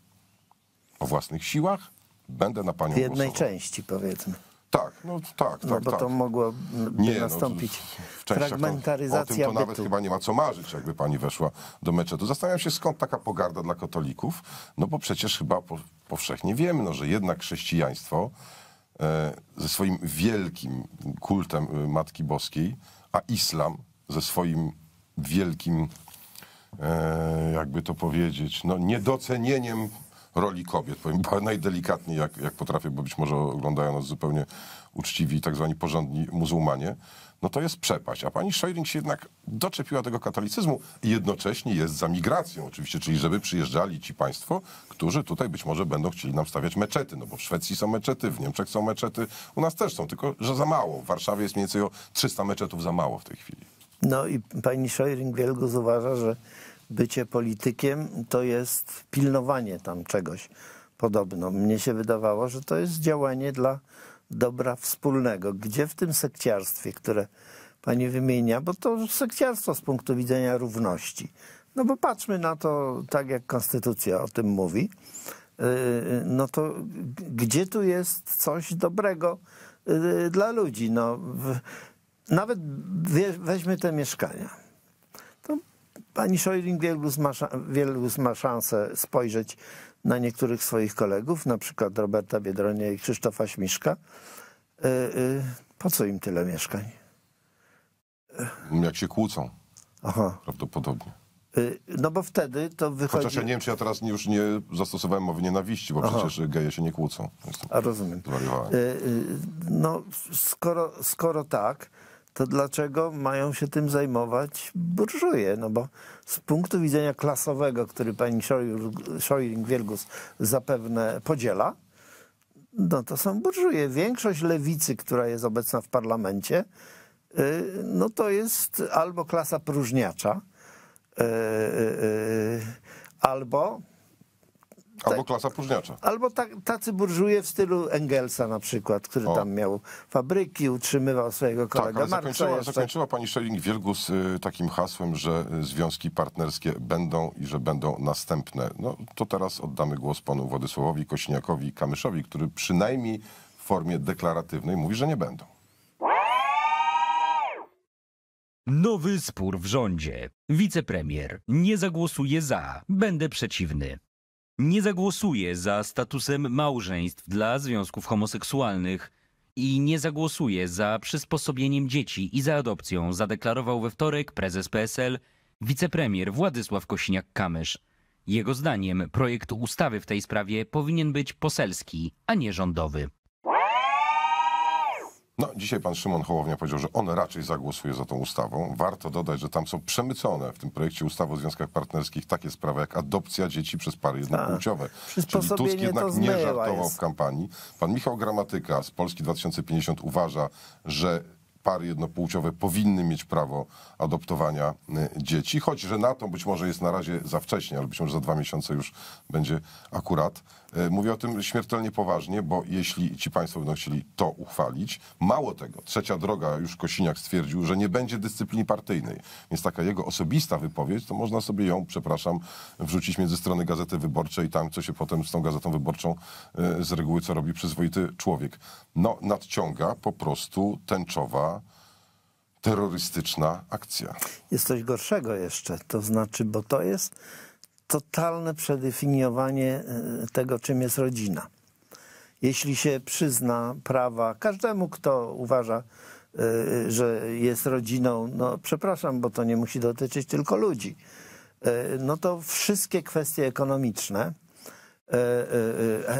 o własnych siłach, będę na panią W jednej głosował. części powiedzmy. Tak, no tak, No tak, bo tak. to mogło Nie, no, nastąpić w częściach to, o tym fragmentaryzacja to nawet bytu. chyba nie ma co marzyć, jakby pani weszła do meczetu. Zastanawiam się, skąd taka pogarda dla katolików, no bo przecież chyba po, powszechnie wiemy, no, że jednak chrześcijaństwo e, ze swoim wielkim kultem e, Matki Boskiej, a islam ze swoim wielkim, e, jakby to powiedzieć, no, niedocenieniem roli kobiet, powiem najdelikatniej, jak, jak potrafię, bo być może oglądają nas zupełnie uczciwi tak zwani porządni muzułmanie, no to jest przepaść. A pani Scheuring się jednak doczepiła tego katolicyzmu i jednocześnie jest za migracją oczywiście, czyli żeby przyjeżdżali ci państwo, którzy tutaj być może będą chcieli nam stawiać meczety, no bo w Szwecji są meczety, w Niemczech są meczety, u nas też są, tylko że za mało. W Warszawie jest mniej więcej o 300 meczetów za mało w tej chwili. No i pani Scheuring-Wielgus uważa, że bycie politykiem to jest pilnowanie tam czegoś podobno. Mnie się wydawało, że to jest działanie dla dobra wspólnego. Gdzie w tym sekciarstwie, które pani wymienia, bo to sekciarstwo z punktu widzenia równości. No bo patrzmy na to tak, jak konstytucja o tym mówi. Yy, No to gdzie tu jest coś dobrego yy, dla ludzi? No, nawet weźmy te mieszkania. Pani sza- Wielgus ma szansę spojrzeć na niektórych swoich kolegów, na przykład Roberta Biedronia i Krzysztofa Śmiszka. Yy, yy, Po co im tyle mieszkań? Jak się kłócą, Aha. prawdopodobnie. No bo wtedy to wychodzi... Chociaż ja nie wiem, czy ja teraz już nie zastosowałem mowy nienawiści, bo Aha. przecież geje się nie kłócą. Jestem A rozumiem. zwariowałem. No, skoro, skoro tak, to dlaczego mają się tym zajmować burżuje? No bo z punktu widzenia klasowego, który pani Scheuring-Wielgus zapewne podziela, no to są burżuje. Większość lewicy, która jest obecna w parlamencie, y, no to jest albo klasa próżniacza, y, y, albo Albo klasa próżniacza. Albo tak, tacy burżuje w stylu Engelsa na przykład, który tam miał fabryki, utrzymywał swojego Tak, kolegę ale Marksa zakończyła, jeszcze. zakończyła pani Scheuring-Wielgus y, takim hasłem, że y, związki partnerskie będą i że będą następne. No to teraz oddamy głos panu Władysławowi Kośniakowi Kamyszowi, który przynajmniej w formie deklaratywnej mówi, że nie będą. Nowy spór w rządzie. Wicepremier nie zagłosuje za, będę przeciwny. Nie zagłosuje za statusem małżeństw dla związków homoseksualnych i nie zagłosuje za przysposobieniem dzieci i za adopcją, zadeklarował we wtorek prezes PSL wicepremier Władysław Kosiniak-Kamysz. Jego zdaniem projekt ustawy w tej sprawie powinien być poselski, a nie rządowy. No, dzisiaj pan Szymon Hołownia powiedział, że on raczej zagłosuje za tą ustawą. Warto dodać, że tam są przemycone w tym projekcie ustawy o związkach partnerskich takie sprawy jak adopcja dzieci przez pary jednopłciowe. Czyli Tusk jednak nie żartował jest. w kampanii. Pan Michał Gramatyka z Polski 2050 uważa, że pary jednopłciowe powinny mieć prawo adoptowania y, dzieci, choć że na to być może jest na razie za wcześnie, ale być może za dwa miesiące już będzie akurat. Y, Mówię o tym śmiertelnie poważnie, bo jeśli ci państwo będą chcieli to uchwalić, mało tego, trzecia droga, już Kosiniak stwierdził, że nie będzie dyscypliny partyjnej. Więc taka jego osobista wypowiedź, to można sobie ją, przepraszam, wrzucić między strony Gazety Wyborczej tam, co się potem z tą Gazetą Wyborczą y, z reguły, co robi przyzwoity człowiek. No, nadciąga po prostu tęczowa, terrorystyczna akcja. Jest coś gorszego jeszcze, to znaczy, bo to jest totalne przedefiniowanie e, tego, czym jest rodzina. Jeśli się przyzna prawa każdemu, kto uważa, e, że jest rodziną, no przepraszam, bo to nie musi dotyczyć tylko ludzi, e, no to wszystkie kwestie ekonomiczne,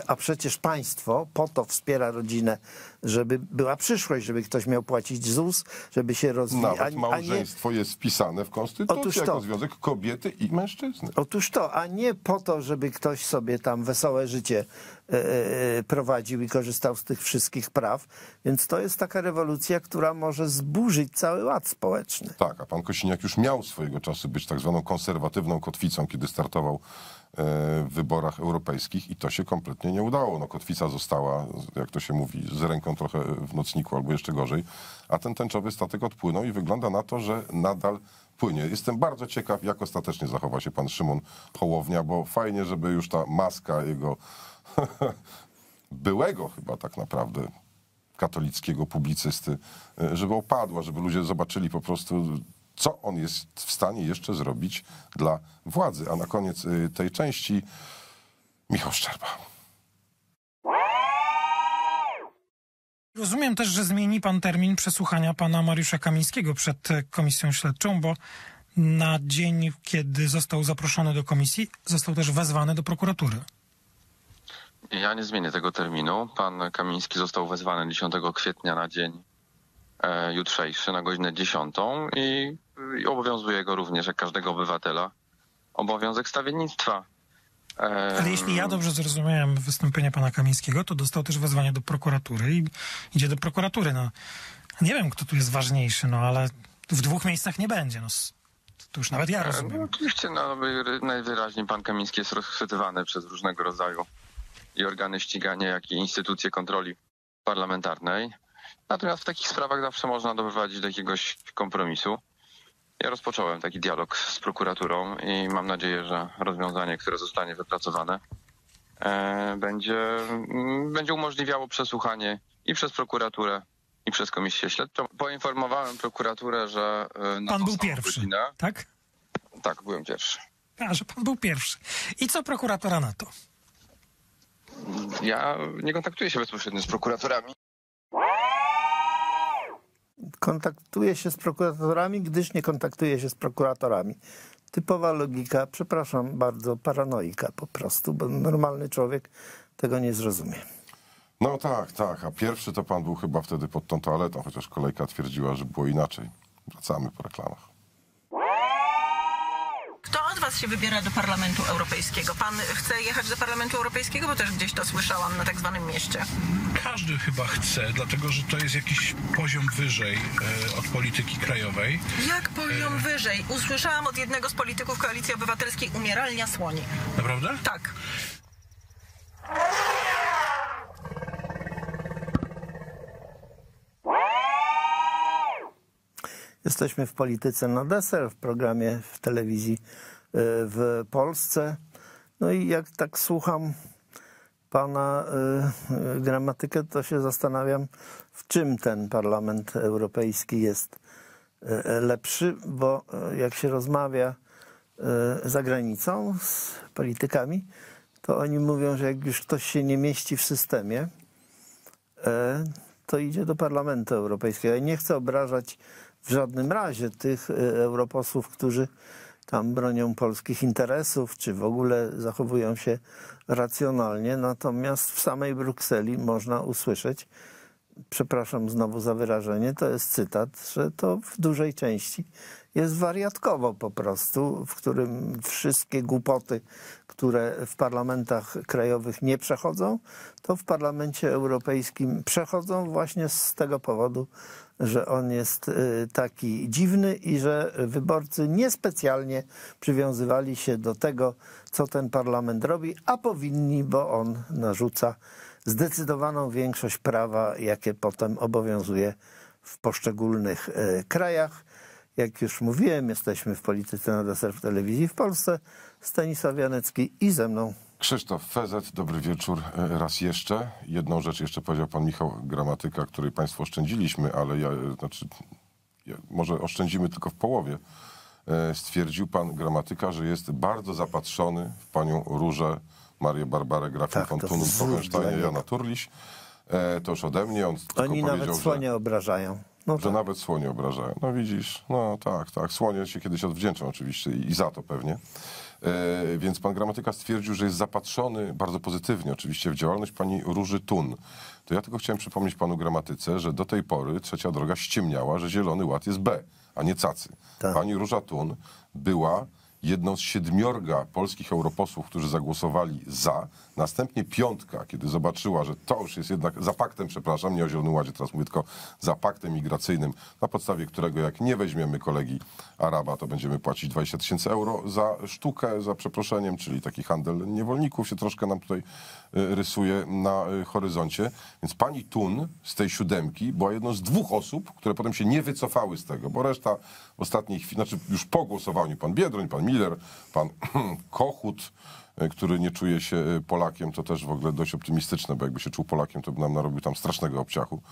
a przecież państwo po to wspiera rodzinę, żeby była przyszłość, żeby ktoś miał płacić ZUS, żeby się rozwijać. Nawet małżeństwo jest wpisane w Konstytucji Otóż jako to. związek kobiety i mężczyzny. Otóż to, a nie po to, żeby ktoś sobie tam wesołe życie e, e, prowadził i korzystał z tych wszystkich praw. Więc to jest taka rewolucja, która może zburzyć cały ład społeczny. Tak, a pan Kosiniak już miał swojego czasu być tak zwaną konserwatywną kotwicą, kiedy startował e, w wyborach europejskich i to się kompletnie nie udało. No, kotwica została, jak to się mówi, z ręką trochę w nocniku albo jeszcze gorzej, a ten tęczowy statek odpłynął i wygląda na to, że nadal płynie. Jestem bardzo ciekaw, jak ostatecznie zachowa się pan Szymon Hołownia, bo fajnie, żeby już ta maska jego byłego chyba tak naprawdę katolickiego publicysty, e, żeby opadła, żeby ludzie zobaczyli po prostu, co on jest w stanie jeszcze zrobić dla władzy. A na koniec e, tej części Michał Szczerba. Rozumiem też, że zmieni pan termin przesłuchania pana Mariusza Kamińskiego przed komisją śledczą, bo na dzień, kiedy został zaproszony do komisji, został też wezwany do prokuratury. Ja nie zmienię tego terminu. Pan Kamiński został wezwany 10 kwietnia na dzień jutrzejszy na godzinę 10 i, i obowiązuje go również, jak każdego obywatela, obowiązek stawiennictwa. E, Ale jeśli ja dobrze zrozumiałem wystąpienie pana Kamińskiego, to dostał też wezwanie do prokuratury i idzie do prokuratury. No, nie wiem, kto tu jest ważniejszy, no ale w dwóch miejscach nie będzie. No, to już nawet ja e, rozumiem. No, oczywiście no, wy- najwyraźniej pan Kamiński jest rozchwytywany przez różnego rodzaju i organy ścigania, jak i instytucje kontroli parlamentarnej. Natomiast w takich sprawach zawsze można doprowadzić do jakiegoś kompromisu. Ja rozpocząłem taki dialog z prokuraturą i mam nadzieję, że rozwiązanie, które zostanie wypracowane, e, będzie, mm, będzie umożliwiało przesłuchanie i przez prokuraturę, i przez komisję śledczą. Poinformowałem prokuraturę, że e, na Pan był pierwszy, godzinę, tak? tak, byłem pierwszy. A, że pan był pierwszy. I co prokuratora na to? Ja nie kontaktuję się bezpośrednio z prokuratorami. Kontaktuje się z prokuratorami, gdyż nie kontaktuje się z prokuratorami. Typowa logika, przepraszam bardzo, paranoika po prostu, bo normalny człowiek tego nie zrozumie. No tak, tak, a pierwszy to pan był chyba wtedy pod tą toaletą, chociaż kolejka twierdziła, że było inaczej. Wracamy po reklamach. Kto od was się wybiera do Parlamentu Europejskiego? Pan chce jechać do Parlamentu Europejskiego, bo też gdzieś to słyszałam na tak zwanym mieście. Każdy chyba chce, dlatego że to jest jakiś poziom wyżej e, od polityki krajowej. Jak poziom wyżej? Usłyszałam od jednego z polityków Koalicji Obywatelskiej umieralnia słoni. Naprawdę? Tak. Jesteśmy w polityce na deser, w programie w telewizji y, w Polsce. No i jak tak słucham pana y, y, gramatykę, to się zastanawiam, w czym ten Parlament Europejski jest y, lepszy, bo y, jak się rozmawia y, za granicą z politykami, to oni mówią, że jak już ktoś się nie mieści w systemie, e, to idzie do Parlamentu Europejskiego. Ja nie chcę obrażać w żadnym razie tych europosłów, którzy tam bronią polskich interesów, czy w ogóle zachowują się racjonalnie. Natomiast w samej Brukseli można usłyszeć przepraszam znowu za wyrażenie, to jest cytat, że to w dużej części jest wariatkowo po prostu, w którym wszystkie głupoty, które w parlamentach krajowych nie przechodzą, to w parlamencie europejskim przechodzą właśnie z tego powodu, że on jest y, taki dziwny i że wyborcy niespecjalnie przywiązywali się do tego, co ten parlament robi, a powinni, bo on narzuca zdecydowaną większość prawa, jakie potem obowiązuje w poszczególnych y, krajach. Jak już mówiłem, jesteśmy w polityce na deser w telewizji w Polsce. Stanisław Janecki i ze mną Krzysztof Fezet, dobry wieczór e, raz jeszcze. Jedną rzecz jeszcze powiedział pan Michał Gramatyka, której państwu oszczędziliśmy, ale ja, e, znaczy, ja, może oszczędzimy tylko w połowie. E, Stwierdził pan Gramatyka, że jest bardzo zapatrzony w panią Różę Marię Barbarę Grafin Tak, Bogensteina niego. Jana Turliś. E, To już ode mnie. On Oni nawet powiedział, że- słonie obrażają. No że nawet słonie obrażają. No widzisz, no tak, tak. Słonie się kiedyś odwdzięczą oczywiście i, za to pewnie. E, więc pan gramatyka stwierdził, że jest zapatrzony bardzo pozytywnie oczywiście w działalność pani Róży Tun. To ja tylko chciałem przypomnieć panu gramatyce, że do tej pory trzecia droga ściemniała, że Zielony Ład jest B, a nie cacy. Pani Róża Tun była jedną z siedmiorga polskich europosłów, którzy zagłosowali za. Następnie piątka, kiedy zobaczyła, że to już jest jednak za paktem, przepraszam, nie o Zielonym Ładzie, teraz mówię tylko za paktem migracyjnym, na podstawie którego jak nie weźmiemy kolegi Araba, to będziemy płacić 20 tysięcy euro za sztukę, za przeproszeniem, czyli taki handel niewolników się troszkę nam tutaj rysuje na y, horyzoncie. Więc pani Tun z tej siódemki była jedną z dwóch osób, które potem się nie wycofały z tego, bo reszta w ostatniej chwili, znaczy już po głosowaniu, pan Biedroń, pan Miller, pan Kochut, y, który nie czuje się Polakiem, to też w ogóle dość optymistyczne, bo jakby się czuł Polakiem, to by nam narobił tam strasznego obciachu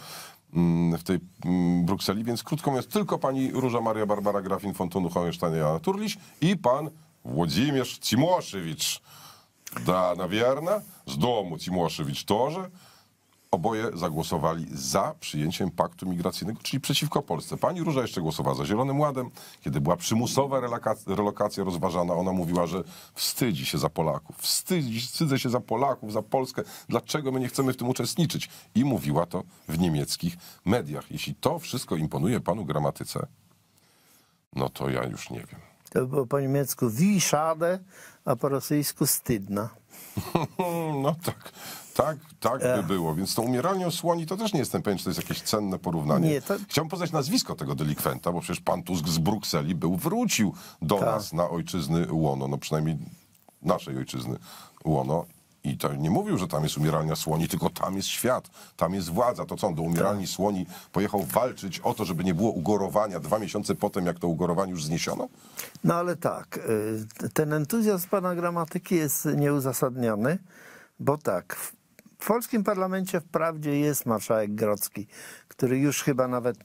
mm, w tej mm, Brukseli. Więc krótko mówiąc, tylko pani Róża Maria Barbara Grafin Fontunu Hohenstein Turliś i pan Włodzimierz Cimoszewicz. Da, nawierna, z domu Cimoszewicz тоже. Oboje zagłosowali za przyjęciem paktu migracyjnego, czyli przeciwko Polsce. Pani Róża jeszcze głosowała za Zielonym Ładem. Kiedy była przymusowa relaka- relokacja rozważana, ona mówiła, że wstydzi się za Polaków. Wstydzi, wstydzę się za Polaków, za Polskę. Dlaczego my nie chcemy w tym uczestniczyć? I mówiła to w niemieckich mediach. Jeśli to wszystko imponuje panu gramatyce, no to ja już nie wiem. To było po niemiecku wie schade, a po rosyjsku stydna. No tak, tak, tak by było. Więc tą umieralnią słoni to też nie jestem pewien, czy to jest jakieś cenne porównanie. Nie, to- Chciałbym poznać nazwisko tego delikwenta, bo przecież pan Tusk z Brukseli był, wrócił do Tak. nas na ojczyzny łono, no przynajmniej naszej ojczyzny łono. I to nie mówił, że tam jest umieralnia słoni, tylko tam jest świat, tam jest władza. To co on do umieralni Tak. słoni pojechał walczyć o to, żeby nie było ugorowania dwa miesiące potem, jak to ugorowanie już zniesiono? No ale tak, y, ten entuzjazm pana gramatyki jest nieuzasadniony, bo tak, w polskim parlamencie wprawdzie jest marszałek Grocki, który już chyba nawet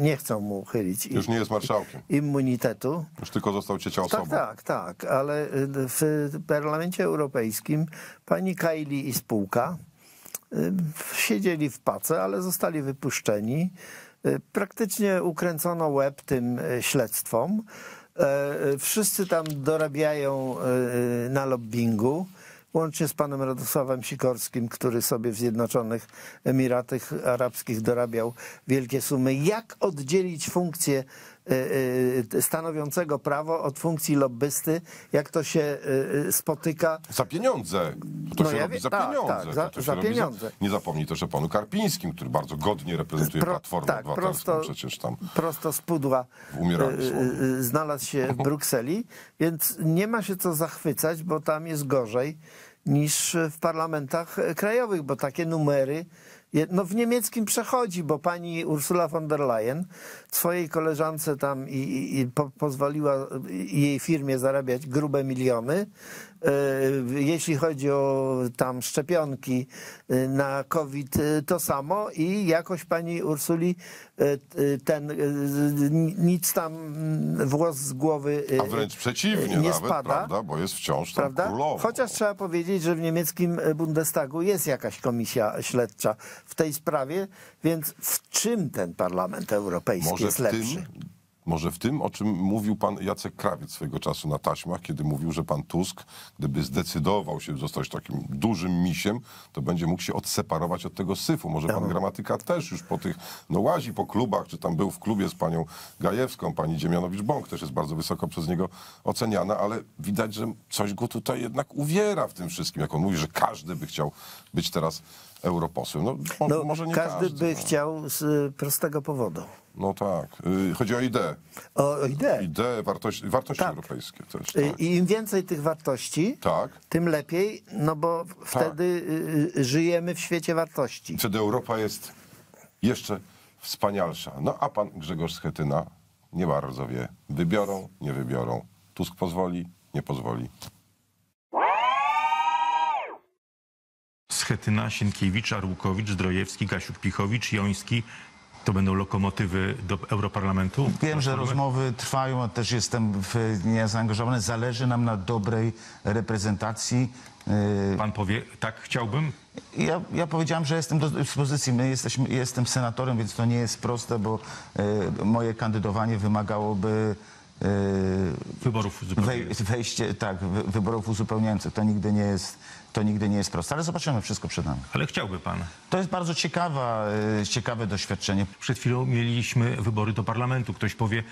nie, chcą mu uchylić Już nie jest marszałkiem. immunitetu. Już tylko został ciecia osobą. Tak, tak, tak, ale y, w Parlamencie Europejskim pani Kajli i spółka y, siedzieli w pace, ale zostali wypuszczeni. Y, Praktycznie ukręcono łeb tym śledztwom. E, Wszyscy tam dorabiają na lobbingu. Łącznie z panem Radosławem Sikorskim, który sobie w Zjednoczonych Emiratach Arabskich dorabiał wielkie sumy. Jak oddzielić funkcję y, y, stanowiącego prawo od funkcji lobbysty, jak to się y, spotyka. Za pieniądze. To No się ja robi wie- za tak, pieniądze. tak, za- za pieniądze. Nie zapomnij też o panu Karpińskim, który bardzo godnie reprezentuje Pro- Platformę tak, Obywatelską. prosto- Przecież tam prosto z pudła znalazł się w Brukseli, więc nie ma się co zachwycać, bo tam jest gorzej niż w parlamentach krajowych, bo takie numery no w niemieckim przechodzi, bo pani Ursula von der Leyen swojej koleżance tam i, i, i po, pozwoliła jej firmie zarabiać grube miliony. E, Jeśli chodzi o tam szczepionki e, na COVID, e, to samo i jakoś pani Ursuli ten nic tam włos z głowy A wręcz przeciwnie nie nawet, spada. prawda? Bo jest wciąż tam Prawda? królową. Chociaż trzeba powiedzieć, że w niemieckim Bundestagu jest jakaś komisja śledcza w tej sprawie, więc w czym ten Parlament Europejski Może jest w tym, lepszy? Może w tym, o czym mówił pan Jacek Krawiec swojego czasu na taśmach, kiedy mówił, że pan Tusk, gdyby zdecydował się zostać takim dużym misiem, to będzie mógł się odseparować od tego syfu. Może pan gramatyka też już po tych, no łazi po klubach, czy tam był w klubie z panią Gajewską, pani Dziemianowicz-Bąk też jest bardzo wysoko przez niego oceniana, ale widać, że coś go tutaj jednak uwiera w tym wszystkim, jak on mówi, że każdy by chciał być teraz europosłem. No, mo- No, może nie każdy, każdy. by no. chciał z y, prostego powodu. No tak. Y, Chodzi o ideę. O ideę. Ideę, wartości, wartości europejskie też. Y, Tak. I im więcej tych wartości, tak. tym lepiej, no bo wtedy y, y, żyjemy w świecie wartości. Wtedy Europa jest jeszcze wspanialsza. No a pan Grzegorz Schetyna nie bardzo wie. Wybiorą, nie wybiorą. Tusk pozwoli, nie pozwoli. Schetyna, Sienkiewicz, Arłukowicz, Zdrojewski, Gasiuk-Pichowicz, Joński. To będą lokomotywy do Europarlamentu? Wiem, że rozmowy trwają, a też jestem w nie zaangażowany. Zależy nam na dobrej reprezentacji. Pan powie, tak chciałbym? Ja, ja powiedziałem, że jestem do dyspozycji. My jesteśmy, jestem senatorem, więc to nie jest proste, bo e, moje kandydowanie wymagałoby e, wyborów wej, wejście, tak, wy, wyborów uzupełniających. To nigdy nie jest, to nigdy nie jest proste, ale zobaczymy, wszystko przed nami. Ale chciałby pan. To jest bardzo ciekawa, e, ciekawe doświadczenie. Przed chwilą mieliśmy wybory do parlamentu. Ktoś powie,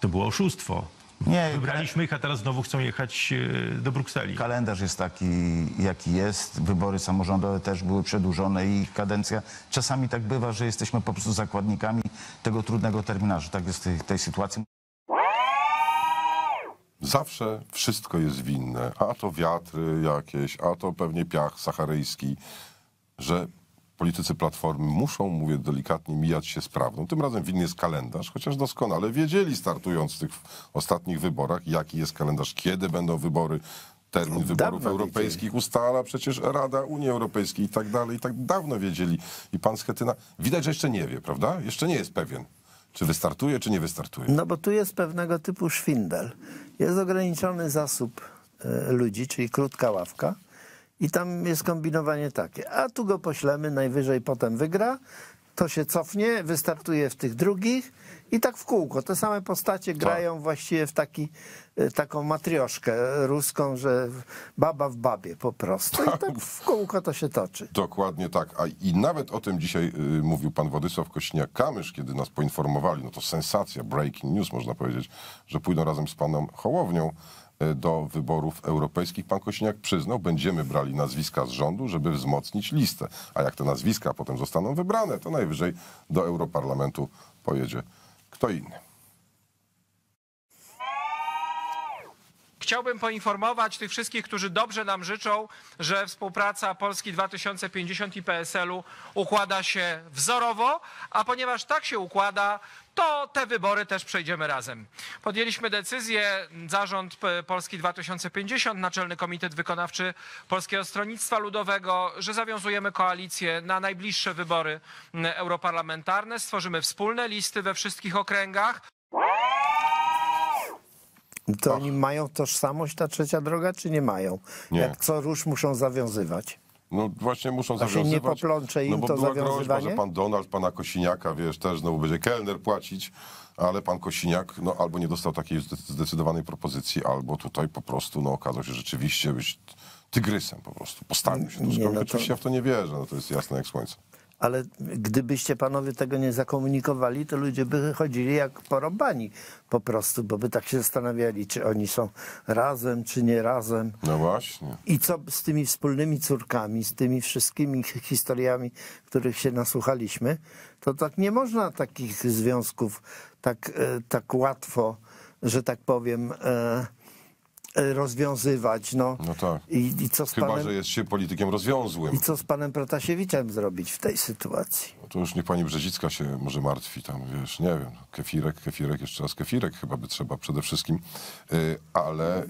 to było oszustwo. Nie, Wybraliśmy ich, a teraz znowu chcą jechać e, do Brukseli. Kalendarz jest taki, jaki jest. Wybory samorządowe też były przedłużone i ich kadencja. Czasami tak bywa, że jesteśmy po prostu zakładnikami tego trudnego terminarza. Tak jest w tej, tej sytuacji. Zawsze wszystko jest winne. A to wiatry jakieś, a to pewnie piach saharyjski, że politycy Platformy muszą, mówię delikatnie, mijać się z prawdą. Tym razem winny jest kalendarz, chociaż doskonale wiedzieli, startując w tych ostatnich wyborach, jaki jest kalendarz, kiedy będą wybory, termin wyborów europejskich ustala przecież Rada Unii Europejskiej i tak dalej, i tak dawno wiedzieli. I pan Schetyna, widać, że jeszcze nie wie, prawda? Jeszcze nie jest pewien, czy wystartuje, czy nie wystartuje. No bo tu jest pewnego typu szwindel. Jest ograniczony zasób e, ludzi, czyli krótka ławka i tam jest kombinowanie takie, a tu go poślemy, najwyżej potem wygra, to się cofnie, wystartuje w tych drugich i tak w kółko. Te same postacie grają właściwie w taki, e, taką matrioszkę ruską, że baba w babie po prostu. I tak w kółko to się toczy. Dokładnie tak. A i nawet o tym dzisiaj y, mówił pan Władysław Kośniak-Kamysz, kiedy nas poinformowali, no to sensacja, breaking news można powiedzieć, że pójdą razem z panem Hołownią do wyborów europejskich. Pan Kośniak przyznał, będziemy brali nazwiska z rządu, żeby wzmocnić listę. A jak te nazwiska potem zostaną wybrane, to najwyżej do Europarlamentu pojedzie kto inny. Chciałbym poinformować tych wszystkich, którzy dobrze nam życzą, że współpraca Polski 2050 i PSL-u układa się wzorowo, a ponieważ tak się układa, to te wybory też przejdziemy razem. Podjęliśmy decyzję, zarząd Polski 2050, Naczelny Komitet Wykonawczy Polskiego Stronnictwa Ludowego, że zawiązujemy koalicję na najbliższe wybory europarlamentarne. Stworzymy wspólne listy we wszystkich okręgach. To oni mają tożsamość, ta trzecia droga, czy nie mają? Nie. Jak co rusz muszą zawiązywać. No właśnie muszą A się zawiązywać. nie poplącze im no bo to była groźba, zawiązywanie? że pan Donald, pana Kosiniaka, wiesz, też znowu będzie kelner płacić, ale pan Kosiniak no, albo nie dostał takiej zde- zdecydowanej propozycji, albo tutaj po prostu no, okazał się rzeczywiście być tygrysem po prostu. Postawił się. Nie, Nie, no to- Oczywiście ja w to nie wierzę, no, to jest jasne jak słońce. Ale gdybyście panowie tego nie zakomunikowali, to ludzie by chodzili jak porąbani po prostu, bo by tak się zastanawiali, czy oni są razem, czy nie razem. No właśnie. I co z tymi wspólnymi córkami, z tymi wszystkimi hi- historiami, których się nasłuchaliśmy, to tak nie można takich związków tak, e, tak łatwo, że tak powiem, e, rozwiązywać. No. No tak. I, I co z Chyba, panem... że jest się politykiem rozwiązłym. I co z panem Protasiewiczem zrobić w tej sytuacji? No to już niech pani Brzezicka się może martwi, tam wiesz, nie wiem, kefirek, kefirek, jeszcze raz kefirek chyba by trzeba przede wszystkim, Y, ale y,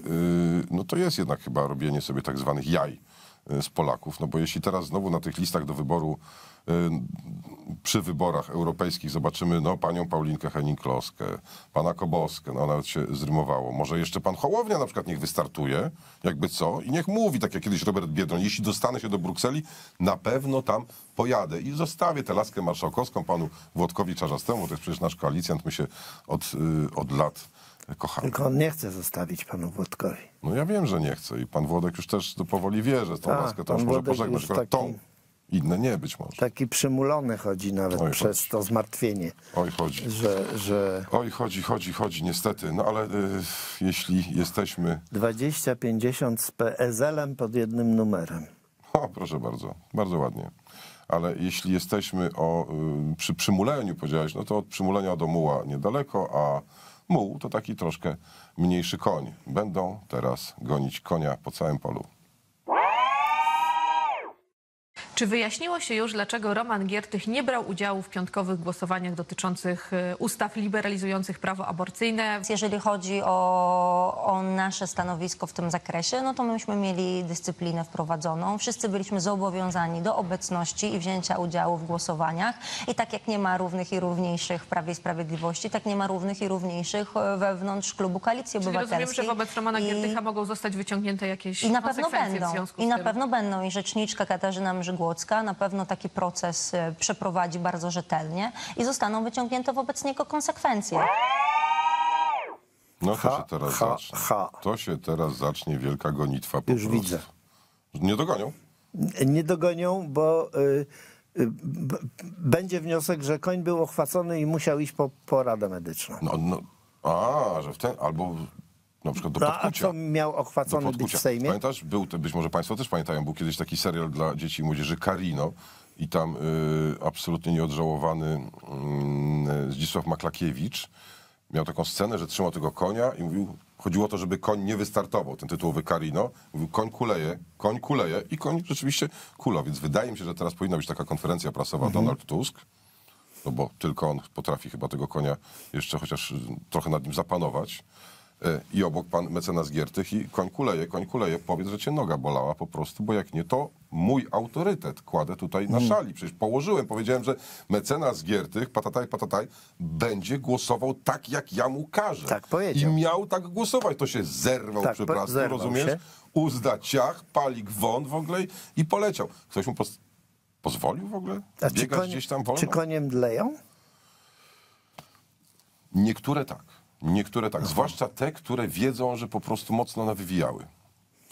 no to jest jednak chyba robienie sobie tak zwanych jaj z Polaków, no bo jeśli teraz znowu na tych listach do wyboru y, przy wyborach europejskich zobaczymy no, panią Paulinkę Henning-Kloskę, pana Koboskę, no nawet się zrymowało. Może jeszcze pan Hołownia na przykład niech wystartuje, jakby co, i niech mówi, tak jak kiedyś Robert Biedroń, jeśli dostanę się do Brukseli, na pewno tam pojadę i zostawię tę laskę marszałkowską panu Włodkowi Czarzastemu, to jest przecież nasz koalicjant, my się od, y, od lat kochamy. Tylko on nie chce zostawić panu Włodkowi. No ja wiem, że nie chce i pan Włodek już też powoli wie, że tą Tak, laskę to już może pożegnać, już taki- tą, inne nie być może. Taki przymulony chodzi nawet Oj, przez to zmartwienie, Oj, chodzi. że, że Oj, chodzi, chodzi, chodzi, niestety. No ale y, jeśli jesteśmy... 20-50 z PSL-em pod jednym numerem. O, proszę bardzo, bardzo ładnie. Ale jeśli jesteśmy o, y, przy przymuleniu, powiedziałeś, no to od przymulenia do muła niedaleko, a muł to taki troszkę mniejszy koń. Będą teraz gonić konia po całym polu. Czy wyjaśniło się już, dlaczego Roman Giertych nie brał udziału w piątkowych głosowaniach dotyczących e, ustaw liberalizujących prawo aborcyjne? Jeżeli chodzi o, o nasze stanowisko w tym zakresie, no to myśmy mieli dyscyplinę wprowadzoną. Wszyscy byliśmy zobowiązani do obecności i wzięcia udziału w głosowaniach. I tak jak nie ma równych i równiejszych w Prawie i Sprawiedliwości, tak nie ma równych i równiejszych e, wewnątrz klubu Koalicji Czyli Obywatelskiej. rozumiem, że wobec Romana I- Giertycha mogą zostać wyciągnięte jakieś I na pewno będą. I na pewno będą. I rzeczniczka Katarzyna Mrzygłocka na pewno taki proces e, przeprowadzi bardzo rzetelnie i zostaną wyciągnięte wobec niego konsekwencje. No to Ha, się teraz ha, zacznie. To się teraz zacznie wielka gonitwa po Już prostu. widzę. Nie dogonią? Nie dogonią, bo y, y, b- będzie wniosek, że koń był ochwacony i musiał iść po poradę medyczną. No, no, a, że w ten, albo na przykład do No, a podkucia. co miał ochwacony być podkucia. w Sejmie? Pamiętasz, był, być może Państwo też pamiętają, był kiedyś taki serial dla dzieci i młodzieży Karino i tam y, absolutnie nieodżałowany y, Zdzisław Maklakiewicz miał taką scenę, że trzymał tego konia i mówił, chodziło o to, żeby koń nie wystartował, ten tytułowy Karino. Mówił, koń kuleje, koń kuleje i koń rzeczywiście kula, więc wydaje mi się, że teraz powinna być taka konferencja prasowa Mhm. Donald Tusk, no bo tylko on potrafi chyba tego konia jeszcze chociaż trochę nad nim zapanować. I obok pan mecenas Giertych i koń kuleje, koń kuleje, powiedz, że cię noga bolała po prostu, bo jak nie, to mój autorytet kładę tutaj na Mm. szali. Przecież położyłem, powiedziałem, że mecenas Giertych, patataj, patataj, będzie głosował tak, jak ja mu każę. Tak powiedział. I miał tak głosować. To się zerwał Tak, prasku, zerwał rozumiesz? się. Uzda ciach, palik won w ogóle i poleciał. Ktoś mu pozwolił w ogóle A biegać konie, gdzieś tam wolno? czy koniem dleją? Niektóre tak. Niektóre tak. Zwłaszcza te, które wiedzą, że po prostu mocno nawywijały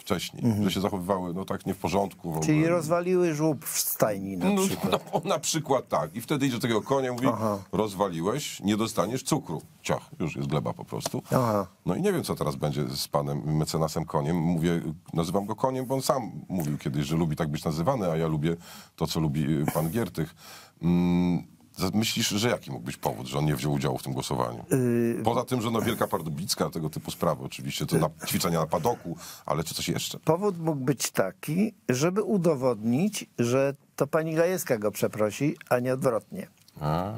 wcześniej. Że się zachowywały no tak nie w porządku. W. Czyli rozwaliły żłób w stajni na no, przykład. no, na przykład tak. I wtedy idzie do takiego konia mówi, rozwaliłeś, nie dostaniesz cukru. Ciach, już jest gleba po prostu. Aha. No i nie wiem, co teraz będzie z panem mecenasem koniem. Mówię, nazywam go koniem, bo on sam mówił kiedyś, że lubi tak być nazywany, a ja lubię to, co lubi pan Giertych. Mm, Myślisz, że jaki mógł być powód, że on nie wziął udziału w tym głosowaniu? Y, Poza tym, że no Wielka Pardubicka, tego typu sprawy oczywiście, to na, ćwiczenia na padoku, ale czy coś jeszcze? Powód mógł być taki, żeby udowodnić, że to pani Gajewska go przeprosi, a nie odwrotnie. A,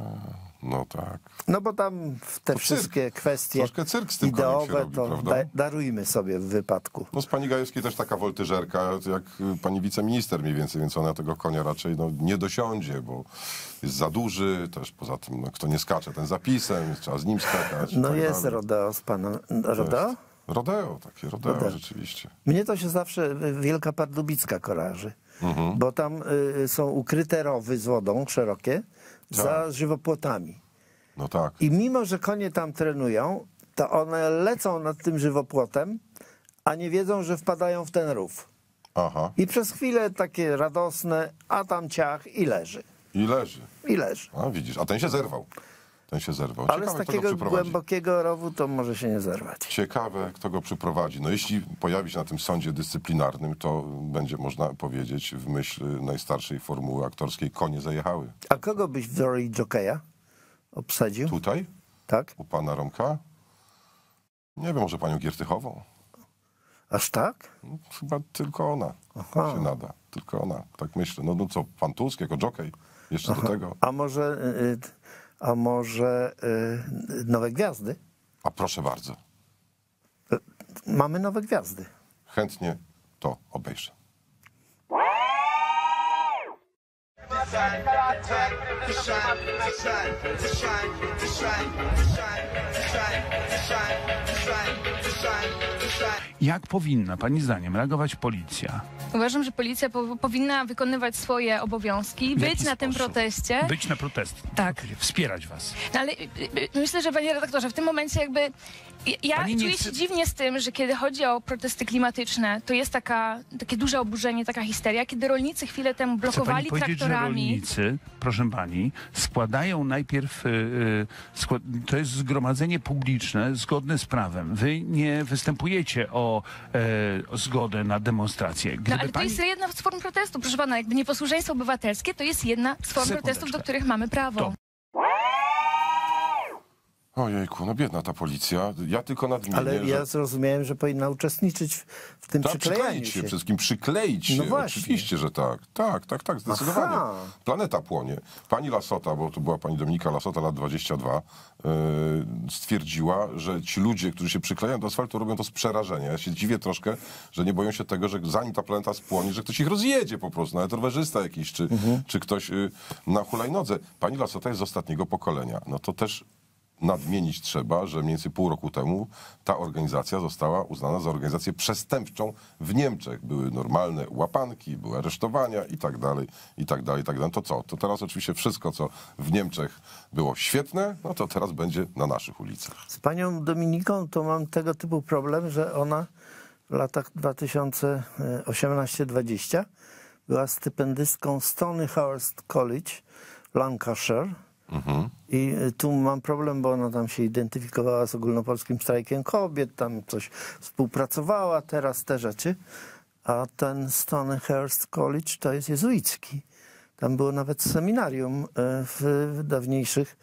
no tak. No bo tam w te To cyrk. wszystkie kwestie Troszkę cyrk z tym ideowe robi, to prawda? da, darujmy sobie w wypadku. No z pani Gajewskiej też taka woltyżerka, jak y, pani wiceminister mniej więcej, więc ona tego konia raczej no, nie dosiądzie, bo jest za duży, też poza tym, no, kto nie skacze, ten zapisem, trzeba z nim skakać. No tak jest dalej. rodeo z panem. Rodeo? Jest. Rodeo, takie rodeo, Rodeo. rzeczywiście. Mnie to się zawsze Wielka Pardubicka kojarzy, Mhm. bo tam y, są ukryte rowy z wodą szerokie za Tak. żywopłotami. No tak. I mimo, że konie tam trenują, to one lecą nad tym żywopłotem, a nie wiedzą, że wpadają w ten rów. Aha. I przez chwilę takie radosne, a tam ciach i leży. I leży. I leży. A widzisz, a ten się zerwał. Ten się zerwał. Ale z Ciekawe, takiego głębokiego rowu to może się nie zerwać. Ciekawe, kto go przyprowadzi. No jeśli pojawi się na tym sądzie dyscyplinarnym, to będzie można powiedzieć w myśl najstarszej formuły aktorskiej, konie zajechały. A kogo byś w roli jokeja obsadził? Tutaj? Tak. U pana Romka? Nie wiem, może panią Giertychową? Aż tak? No, Chyba tylko ona Aha. się nada. Tylko ona, tak myślę. No, no co, pan Tusk jako jockey? Jeszcze Aha. do tego. A może, y, y, a może y, nowe gwiazdy? A proszę bardzo, Mamy nowe gwiazdy. chętnie to obejrzę. Jak powinna Pani zdaniem reagować policja? Uważam, że policja po, powinna wykonywać swoje obowiązki, być na tym sposób? proteście. Być na protest. Tak. Wspierać Was. No ale y, y, myślę, że panie redaktorze, w tym momencie jakby ja- Pani czuję chce- się dziwnie z tym, że kiedy chodzi o protesty klimatyczne, to jest taka, takie duże oburzenie, taka histeria, kiedy rolnicy chwilę temu Chce Pani blokowali powiedzieć, że traktorami. rolnicy, proszę Pani, składają najpierw, y, y, skład, to jest zgromadzenie publiczne zgodne z prawem. Wy nie występujecie o, e, o zgodę na demonstrację. No Gdyby ale to pani... jest jedna z form protestu, proszę pana, jakby nieposłuszeństwo obywatelskie to jest jedna z form Sekundeczkę. protestów, do których mamy prawo. Ojejku, no biedna ta policja. Ja tylko nadmienię, Ale ja że... zrozumiałem, że powinna uczestniczyć w, w tym Tak, przyklejaniu przykleić się, wszystkim przykleić się. No właśnie. Oczywiście, że tak. Tak, tak, tak, zdecydowanie. Aha. Planeta płonie. Pani Lasota, bo to była pani Dominika Lasota, lat 22, yy, stwierdziła, że ci ludzie, którzy się przyklejają do asfaltu, robią to z przerażenia. Ja się dziwię troszkę, że nie boją się tego, że zanim ta planeta spłonie, że ktoś ich rozjedzie po prostu, nawet rowerzysta jakiś, czy, czy ktoś yy, na hulajnodze. Pani Lasota jest z ostatniego pokolenia. No to też nadmienić trzeba, że mniej więcej pół roku temu ta organizacja została uznana za organizację przestępczą w Niemczech. Były normalne łapanki, były aresztowania i tak dalej, i tak dalej, i tak dalej. To co? To teraz oczywiście wszystko, co w Niemczech było świetne, no to teraz będzie na naszych ulicach. Z panią Dominiką to mam tego typu problem, że ona w latach 2018-20 była stypendystką Stonyhurst College, Lancashire. I y, tu mam problem, bo ona tam się identyfikowała z ogólnopolskim strajkiem kobiet, tam coś współpracowała, teraz te rzeczy. A ten Stonyhurst College to jest jezuicki. Tam było nawet seminarium y, w, dawniejszych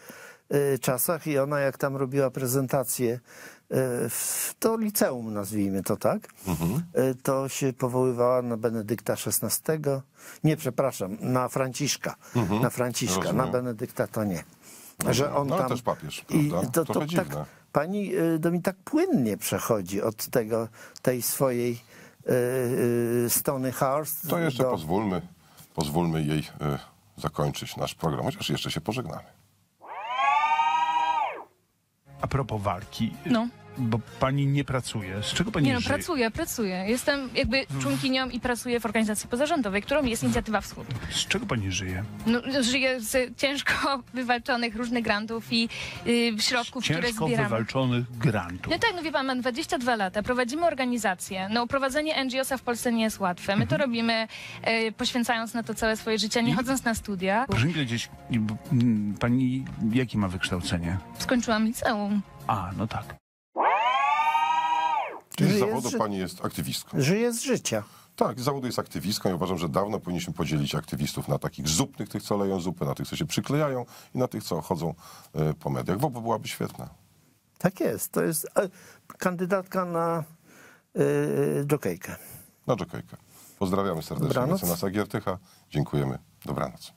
y, czasach i ona jak tam robiła prezentację w to liceum, nazwijmy to tak, y, to się powoływała na Benedykta XVI. Nie, przepraszam, na Franciszka. Mhm. Na Franciszka, Rozumiem. na Benedykta to nie. Rozumiem. Że on No, tam... też papież, I to, to Trochę tak, pani y, do mi tak płynnie przechodzi od tego, tej swojej Stony Hurst To jeszcze do... pozwólmy, pozwólmy jej e, zakończyć nasz program, chociaż jeszcze się pożegnamy. A propos walki, No. Bo Pani nie pracuje. Z czego Pani Nie no, żyje? pracuję, pracuję. Jestem jakby członkinią i pracuję w organizacji pozarządowej, którą jest Inicjatywa Wschód. Z czego Pani żyje? No, żyję z ciężko wywalczonych różnych grantów i y, środków, które Ciężko zbieramy. wywalczonych grantów. No tak, no wie pan, mam 22 lata, prowadzimy organizację. No prowadzenie NGO-sa w Polsce nie jest łatwe. My to robimy e, poświęcając na to całe swoje życie, nie chodząc na studia. Proszę mi powiedzieć, Pani jakie ma wykształcenie? Skończyłam liceum. A, no tak. Czyli z zawodu z pani jest aktywistką. Żyje z życia. Tak, z zawodu jest aktywistką i uważam, że dawno powinniśmy podzielić aktywistów na takich zupnych, tych co leją zupy, na tych co się przyklejają i na tych co chodzą e, po mediach. Bo byłaby świetna. Tak jest. To jest e, kandydatka na y, jokejkę. Na Jokejkę. Pozdrawiamy serdecznie Dobranoc. mecenasa Giertycha. Dziękujemy. Dobranoc.